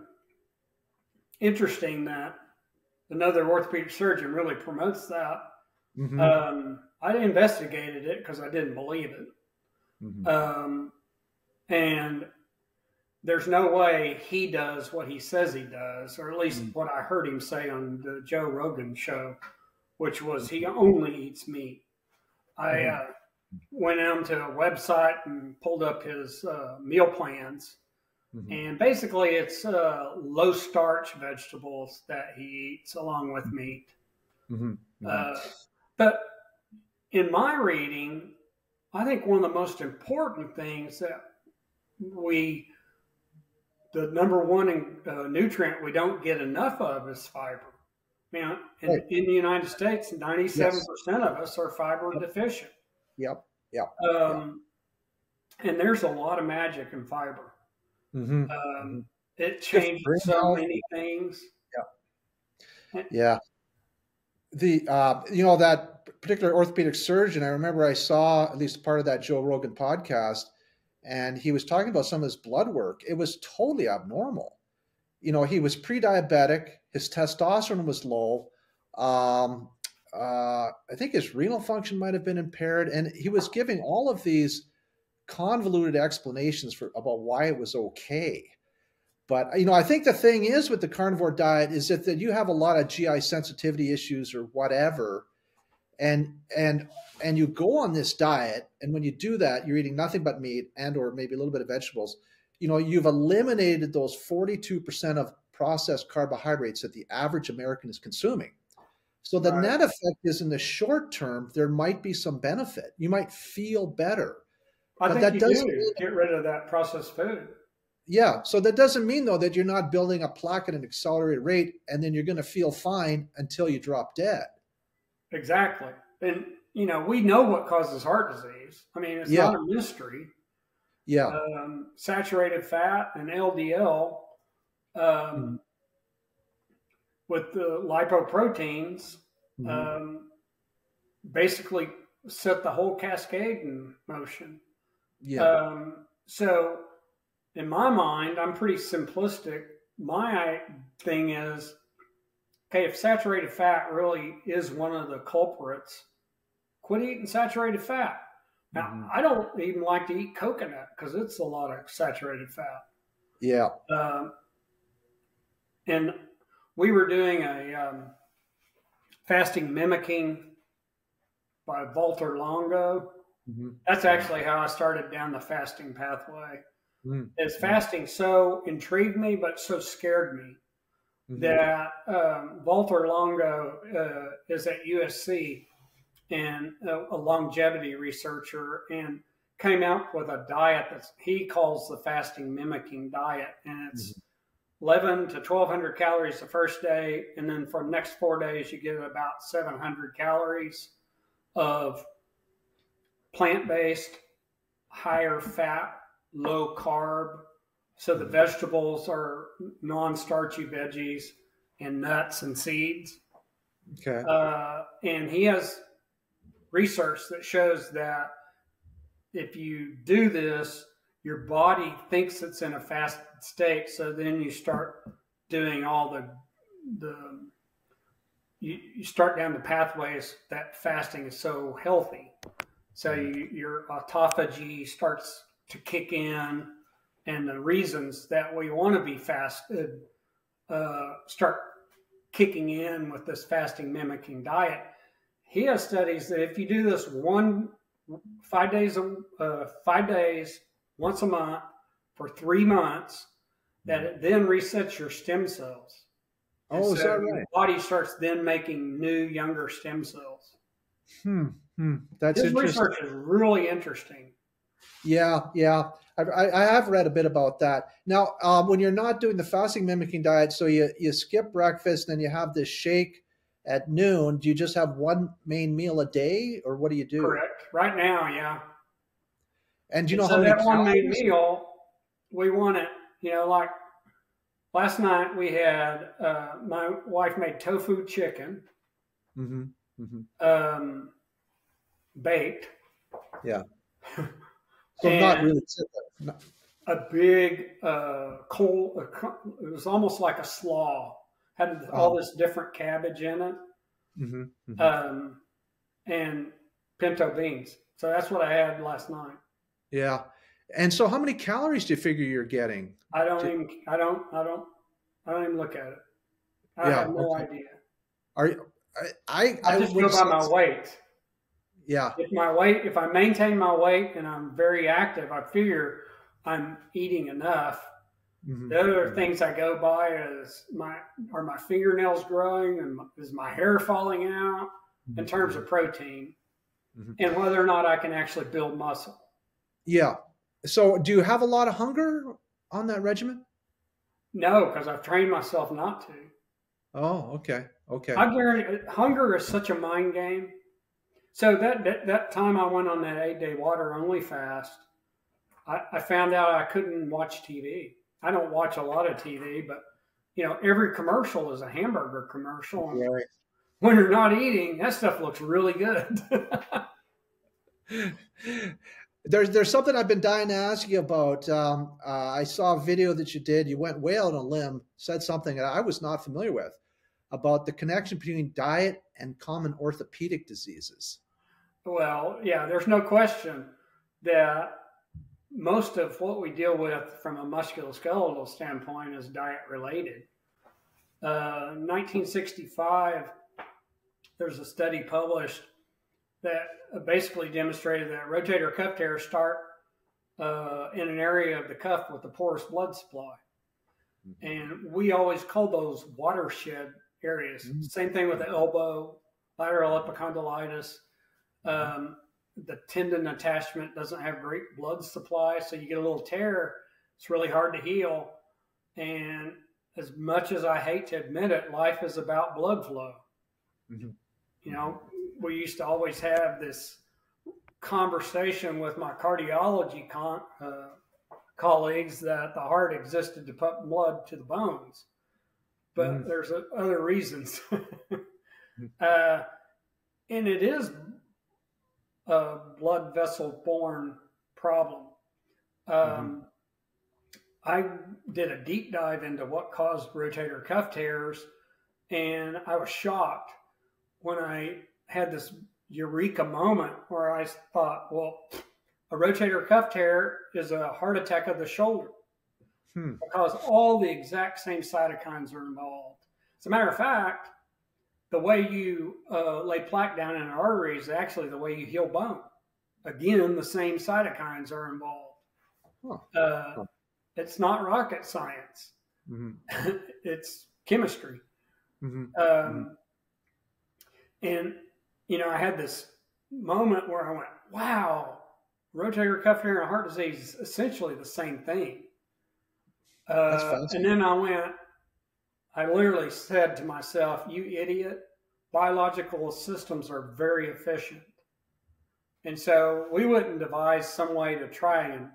interesting that another orthopedic surgeon really promotes that. Mm-hmm. Um, I investigated it because I didn't believe it. Mm-hmm. Um, and there's no way he does what he says he does, or at least mm-hmm. what I heard him say on the Joe Rogan show. which was he only eats meat. I
Mhm.
uh, went onto a website and pulled up his uh, meal plans,
Mhm.
and basically it's uh, low starch vegetables that he eats along with meat.
Mhm. Mhm.
Uh, but in my reading, I think one of the most important things that we, the number one uh, nutrient we don't get enough of is fiber. You know, in,
Right.
in the United States, 97% of us are fiber deficient.
Yep. Yep.
Um, and there's a lot of magic in fiber.
Mhm.
Um, it
changed
so many things.
Yeah. Yeah. The uh, you know that particular orthopedic surgeon, I remember I saw at least part of that Joe Rogan podcast, and he was talking about some of his blood work. It was totally abnormal. You know, he was pre-diabetic. His testosterone was low. Um, uh, I think his renal function might have been impaired, and he was giving all of these convoluted explanations for about why it was okay. But you know, I think the thing is with the carnivore diet is that, that you have a lot of GI sensitivity issues or whatever, and and and you go on this diet, and when you do that, you're eating nothing but meat and or maybe a little bit of vegetables. You know, you've eliminated those 42% of processed carbohydrates that the average American is consuming. So the
Right.
net effect is in the short term, there might be some benefit. You might feel better.
I
But
think
that
you
doesn't
do
mean-
get rid of that processed food.
Yeah. So that doesn't mean though that you're not building a plaque at an accelerated rate and then you're going to feel fine until you drop dead.
Exactly. And, you know, we know what causes heart disease. I mean, it's
Yeah.
not a mystery.
Yeah.
Um, saturated fat and LDL um, with the lipoproteins
Mhm.
um, basically set the whole cascade in motion.
Yeah.
Um, so, in my mind, I'm pretty simplistic. My thing is, okay, if saturated fat really is one of the culprits, quit eating saturated fat. Now,
Mhm.
I don't even like to eat coconut because it's a lot of saturated fat.
yeah.
Um, and we were doing a um, fasting mimicking by Walter Longo.
Mhm.
That's actually how I started down the fasting pathway.
Mm.
Is fasting so intrigued me, but so scared me
Mhm.
that um, Walter Longo uh, is at USC and a, a longevity researcher and came out with a diet that he calls the fasting mimicking diet, and it's 11 to 1200 calories the first day, and then for the next four days you get about 700 calories of plant-based, higher fat, low carb. So the vegetables are non-starchy veggies and nuts and seeds.
Okay.
Uh, and he has research that shows that if you do this, your body thinks it's in a fasted state. So then you start doing all the the you, you start down the pathways that fasting is so healthy. So you, your autophagy starts to kick in, and the reasons that we want to be fasted uh, start kicking in with this fasting mimicking diet. He has studies that if you do this one five days a uh, five days once a month for three months, that it then resets your stem cells. And
Oh, is
so
that
your? Body starts then making new, younger stem cells.
Hmm. Hmm. That's
His
interesting.
research is really interesting.
Yeah, yeah. I, I, have read a bit about that. Now, um, when you're not doing the fasting mimicking diet, so you, you skip breakfast, and then you have this shake at noon. Do you just have one main meal a day, or what do you do?
Correct. Right now, yeah.
And do you know
so
how
that one main meal, we want it. You know, like last night we had uh, my wife made tofu chicken,
Mhm, mhm.
um, baked.
Yeah. So not really. not-
a big uh, coal. A, it was almost like a slaw. Had all
Oh.
this different cabbage in it,
mhm, mhm.
um, and pinto beans. So that's what I had last night.
yeah. And so, how many calories do you figure you're getting?
I don't even. I don't. I don't. I don't even look at it. I
Yeah,
have no
okay.
idea.
Are you- I
I,
I
just
would
go by my weight.
Yeah.
If my weight, if I maintain my weight and I'm very active, I figure I'm eating enough.
Mhm.
The other things I go by is my are my fingernails growing and my- is my hair falling out in terms of protein,
Mhm.
and whether or not I can actually build muscle.
Yeah. So, do you have a lot of hunger on that regimen?
No, because I've trained myself not to.
Oh, okay. Okay.
I guarantee hunger is such a mind game. So that, that that time I went on that eight day water only fast, I, I found out I couldn't watch TV. I don't watch a lot of TV, but you know every commercial is a hamburger commercial. And
Right.
when you're not eating, that stuff looks really good.
There's there's something I've been dying to ask you about. Um, uh, I saw a video that you did. You went way out on a limb, said something that I was not familiar with about the connection between diet and common orthopedic diseases.
Well, yeah, there's no question that most of what we deal with from a musculoskeletal standpoint is diet related. Uh, 1965, there's a study published that basically demonstrated that rotator cuff tears start uh, in an area of the cuff with the poorest blood supply. And we always call those watershed areas.
Mhm.
Same thing with the elbow, lateral epicondylitis. Um, the tendon attachment doesn't have great blood supply, so you get a little tear. It's really hard to heal. And as much as I hate to admit it, life is about blood flow.
Mhm.
You know, we used to always have this conversation with my cardiology con- uh, colleagues that the heart existed to pump blood to the bones, but
Mhm.
there's uh, other reasons. uh, and it is a blood vessel borne problem. Um, I did a deep dive into what caused rotator cuff tears, and I was shocked when I had this eureka moment where I thought, well, a rotator cuff tear is a heart attack of the shoulder
Hmm.
because all the exact same cytokines are involved. As a matter of fact, the way you uh, lay plaque down in an artery is actually the way you heal bone. Again, the same cytokines are involved.
Huh.
Uh,
Huh.
It's not rocket science.
Mhm.
it's chemistry.
Mhm.
Um, and you know, I had this moment where I went, "Wow, rotator cuff tear and heart disease is essentially the same thing."
That's
Uh, and then I went, I literally said to myself, "You idiot! Biological systems are very efficient." And so we wouldn't devise some way to try and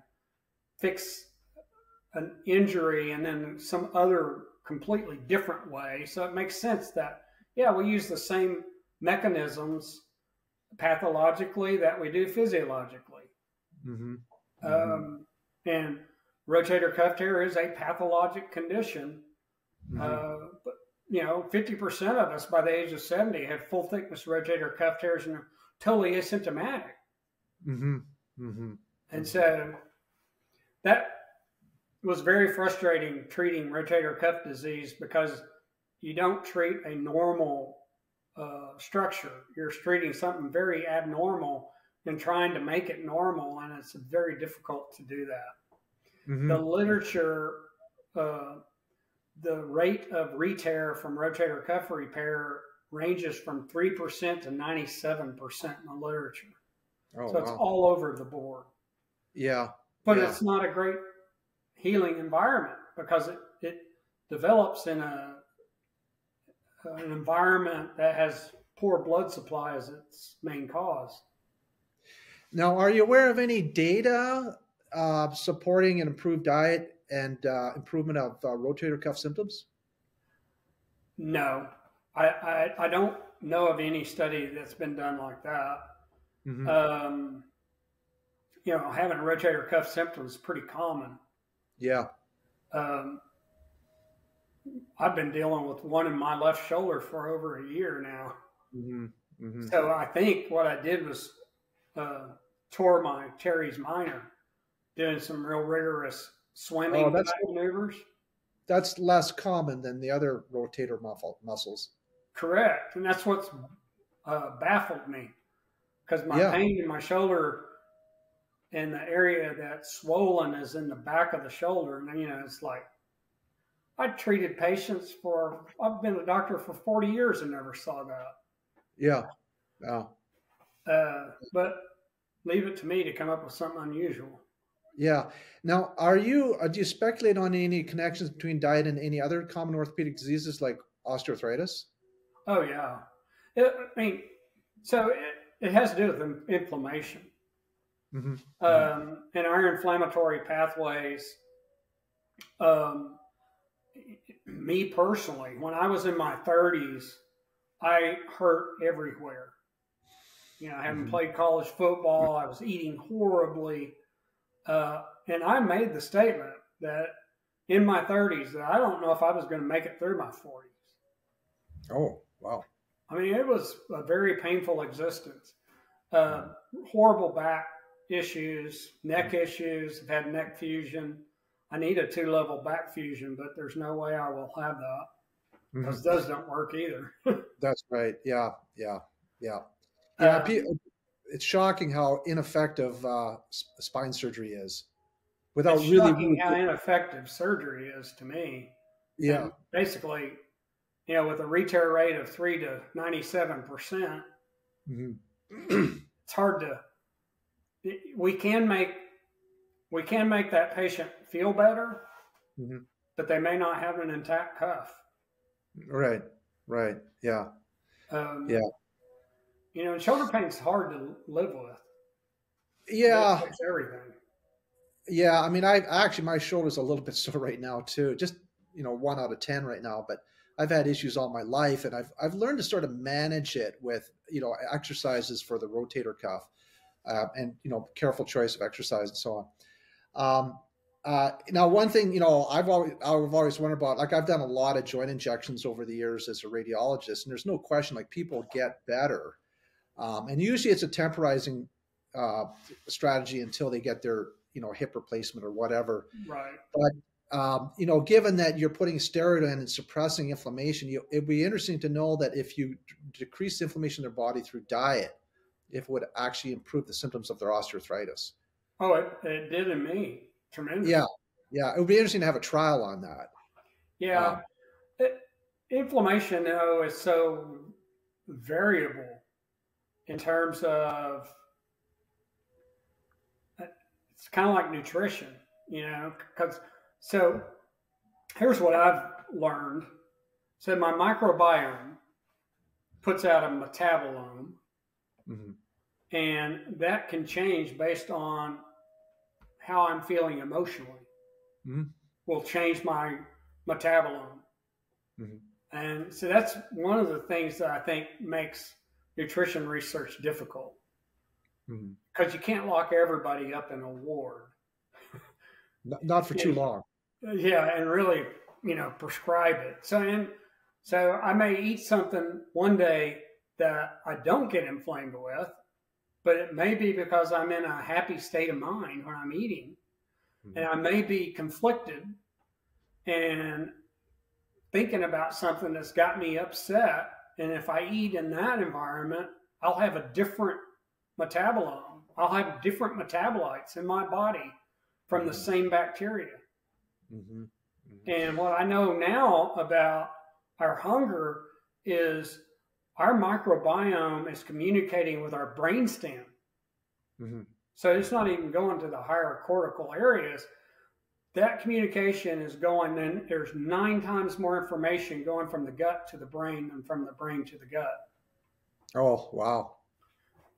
fix an injury and then some other completely different way. So it makes sense that, yeah, we use the same mechanisms pathologically that we do physiologically.
Mhm.
Um, and rotator cuff tear is a pathologic condition.
Mhm.
Uh, but, you know, 50% of us by the age of 70 have full thickness rotator cuff tears and are totally asymptomatic.
Mhm. Mhm.
And so that was very frustrating treating rotator cuff disease because you don't treat a normal uh, structure. You're treating something very abnormal and trying to make it normal, and it's very difficult to do that.
Mhm.
The literature, uh, the rate of re-tear from rotator cuff repair ranges from 3% to 97% in the literature.
Oh,
so it's
wow.
all over the board.
Yeah.
But
Yeah.
it's not a great healing environment because it, it develops in a an environment that has poor blood supply as its main cause.
Now, are you aware of any data uh, supporting an improved diet and uh, improvement of uh, rotator cuff symptoms?
No, I, I, I don't know of any study that's been done like that.
Mhm.
Um, you know, having rotator cuff symptoms is pretty common.
yeah.
Um, I've been dealing with one in my left shoulder for over a year now.
hmm hmm
So I think what I did was uh, tore my teres minor, doing some real rigorous swimming
Oh, that's-
maneuvers.
That's less common than the other rotator muscle, muscles.
correct, and that's what's uh, baffled me because my
Yeah.
pain in my shoulder and the area that's swollen is in the back of the shoulder, and you know it's like I treated patients for I've been a doctor for forty years and never saw that.
Yeah. Yeah.
Uh, but leave it to me to come up with something unusual.
Yeah. Now, are you, uh, do you speculate on any connections between diet and any other common orthopedic diseases like osteoarthritis?
Oh yeah, it, I mean, so it, it has to do with inflammation.
Mm-hmm.
um, and our inflammatory pathways. Um, me personally, when I was in my 30s, I hurt everywhere. You know, I hadn't
Mhm.
played college football. I was eating horribly. Uh, and I made the statement that in my 30s that I don't know if I was going to make it through my 40s.
Oh, wow.
I mean, it was a very painful existence. Uh, horrible back issues, neck issues. I've had neck fusion. I need a two level back fusion, but there's no way I will have that because those don't work either.
That's right. Yeah. Yeah. Yeah. Yeah.
Uh,
it's shocking how ineffective uh, spine surgery is without
it's
really.
shocking how ineffective surgery is to me.
yeah.
And basically, you know, with a retear rate of three to 97%,
Mhm.
it's hard to we can make we can make that patient feel better
Mhm.
but they may not have an intact cuff
Right. Right. Yeah.
um,
Yeah.
You know shoulder pain's hard to live with
Yeah.
everything
Yeah, I mean, I actually my shoulder's a little bit sore right now too. Just you know, one out of ten right now. But I've had issues all my life, and I've I've learned to sort of manage it with you know exercises for the rotator cuff, uh, and you know careful choice of exercise and so on. Um, uh, now, one thing you know, I've always I've always wondered about. Like I've done a lot of joint injections over the years as a radiologist, and there's no question like people get better, um, and usually it's a temporizing uh, strategy until they get their you know hip replacement or whatever.
right
Um, you know, given that you're putting steroid in and suppressing inflammation, you, it'd be interesting to know that if you d- decrease inflammation in their body through diet, if it would actually improve the symptoms of their osteoarthritis.
oh it, it did in me tremendous
Yeah, yeah, it would be interesting to have a trial on that.
yeah
Um,
it, inflammation though is so variable in terms of it's kind of like nutrition, you know, because so here's what I've learned. So my microbiome puts out a metabolome,
mhm,
and that can change based on how I'm feeling emotionally.
Mhm.
Will change my metabolome.
Mhm.
And so that's one of the things that I think makes nutrition research difficult
mm-hmm.
because you can't lock everybody up in a ward.
Not, not for too long.
Yeah, and really, you know, prescribe it. So, and so I may eat something one day that I don't get inflamed with, but it may be because I'm in a happy state of mind when I'm eating, mm-hmm. and I may be conflicted and thinking about something that's got me upset. And if I eat in that environment, I'll have a different metabolome. I'll have different metabolites in my body from the
Mhm.
same bacteria.
Mhm, mhm.
And what I know now about our hunger is our microbiome is communicating with our brainstem.
Mhm.
So it's not even going to the higher cortical areas. That communication is going, and there's nine times more information going from the gut to the brain than from the brain to the gut.
Oh wow.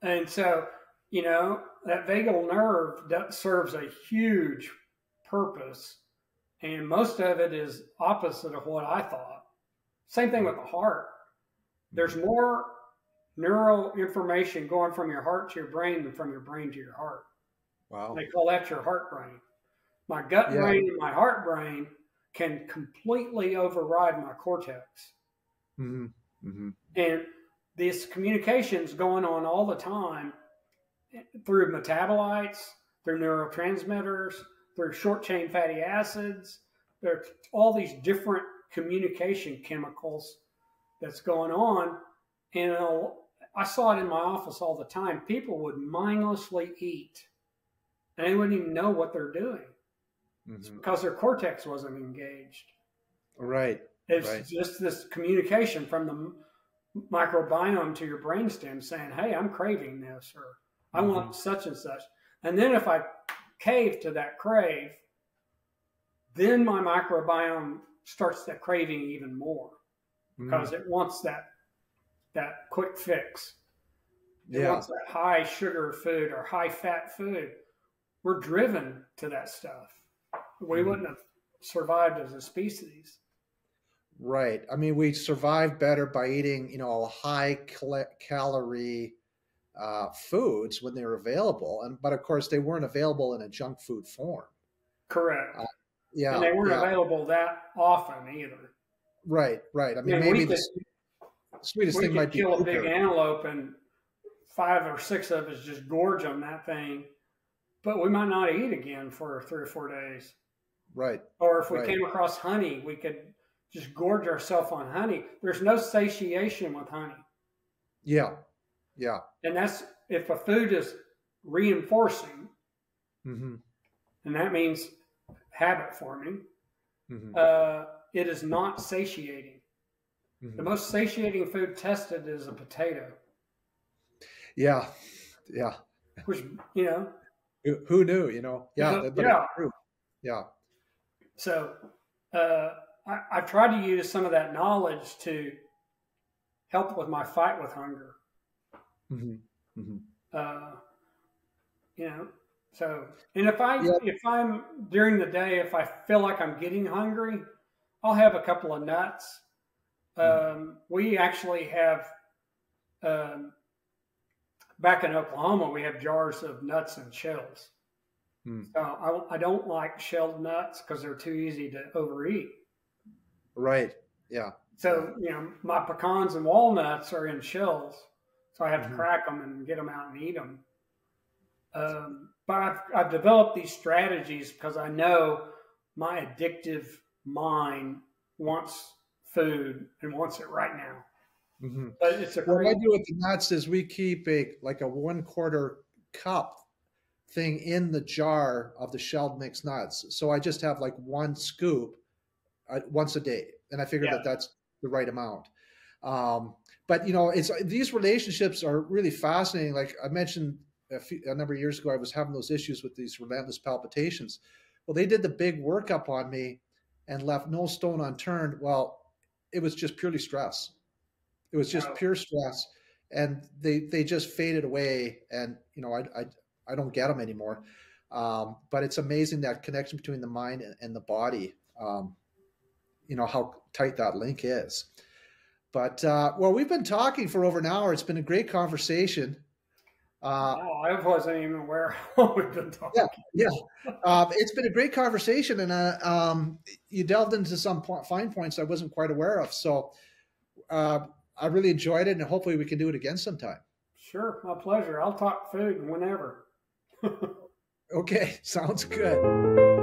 And so, you know, that vagal nerve that serves a huge purpose, and most of it is opposite of what I thought. Same thing with the heart. There's mm-hmm. more neural information going from your heart to your brain than from your brain to your heart.
Wow.
They call that your heart brain. My gut
Yeah.
brain and my heart brain can completely override my cortex.
Mhm, mhm.
And this communication is going on all the time through metabolites, through neurotransmitters, through short chain fatty acids. There's all these different communication chemicals that's going on. And I saw it in my office all the time. People would mindlessly eat, and they wouldn't even know what they're doing mm-hmm. because their cortex wasn't engaged.
Right.
It's
right.
just this communication from the microbiome to your brainstem saying, "Hey, I'm craving this," or "I mm-hmm. want such and such." And then if I cave to that crave, then my microbiome starts that craving even more because mm. it wants that that quick fix. It yeah. wants that high sugar food or high fat food. We're driven to that stuff. We mm. wouldn't have survived as a species.
Right. I mean, we survived better by eating, you know, high cal- calorie uh, foods when they were available, and but of course they weren't available in a junk food form.
Correct.
Uh, yeah,
and they weren't
yeah.
available that often either.
Right, right. I mean, maybe the sweetest thing might be
kill a big antelope and five or six of us just gorge on that thing, but we might not eat again for three or four days.
Right.
Or if we
right.
came across honey, we could just gorge ourselves on honey. There's no satiation with honey.
Yeah. Yeah.
And that's if a food is reinforcing, mm-hmm. and that means habit forming, mm-hmm. uh, it is not satiating. Mm-hmm. The most satiating food tested is a potato.
Yeah. Yeah.
Which, you know,
who, who knew, you know? Yeah.
yeah.
Yeah.
So, uh, I, I've tried to use some of that knowledge to help with my fight with hunger. Mm-hmm. Mm-hmm. Uh, you know, so and if I if I'm during the day, if I feel like I'm getting hungry, I'll have a couple of nuts. Mm-hmm. Um, we actually have um, back in Oklahoma, we have jars of nuts and shells. Mm. So I, I don't like shelled nuts because they're too easy to overeat.
Right. Yeah.
So you know, my pecans and walnuts are in shells. So I have mm-hmm. to crack them and get them out and eat them. Um, but I've, I've developed these strategies because I know my addictive mind wants food and wants it right now. Mm-hmm. But it's a
what I do with the nuts is we keep a like a one quarter cup thing in the jar of the shelled mixed nuts. So I just have like one scoop uh, once a day, and I figure yeah. that that's the right amount. Um, but you know, it's these relationships are really fascinating. Like I mentioned a, few, a number of years ago, I was having those issues with these relentless palpitations. Well, they did the big workup on me and left no stone unturned. Well, it was just purely stress. It was just wow. pure stress, and they they just faded away. And you know, I I, I don't get them anymore. Um, but it's amazing that connection between the mind and the body. Um, you know how tight that link is. But uh, well, we've been talking for over an hour. It's been a great conversation.
Uh, oh, I wasn't even aware we've been talking.
Yeah, yeah. Uh, it's been a great conversation, and uh, um, you delved into some fine points I wasn't quite aware of. So uh, I really enjoyed it, and hopefully we can do it again sometime.
Sure, my pleasure. I'll talk food whenever.
okay, sounds good.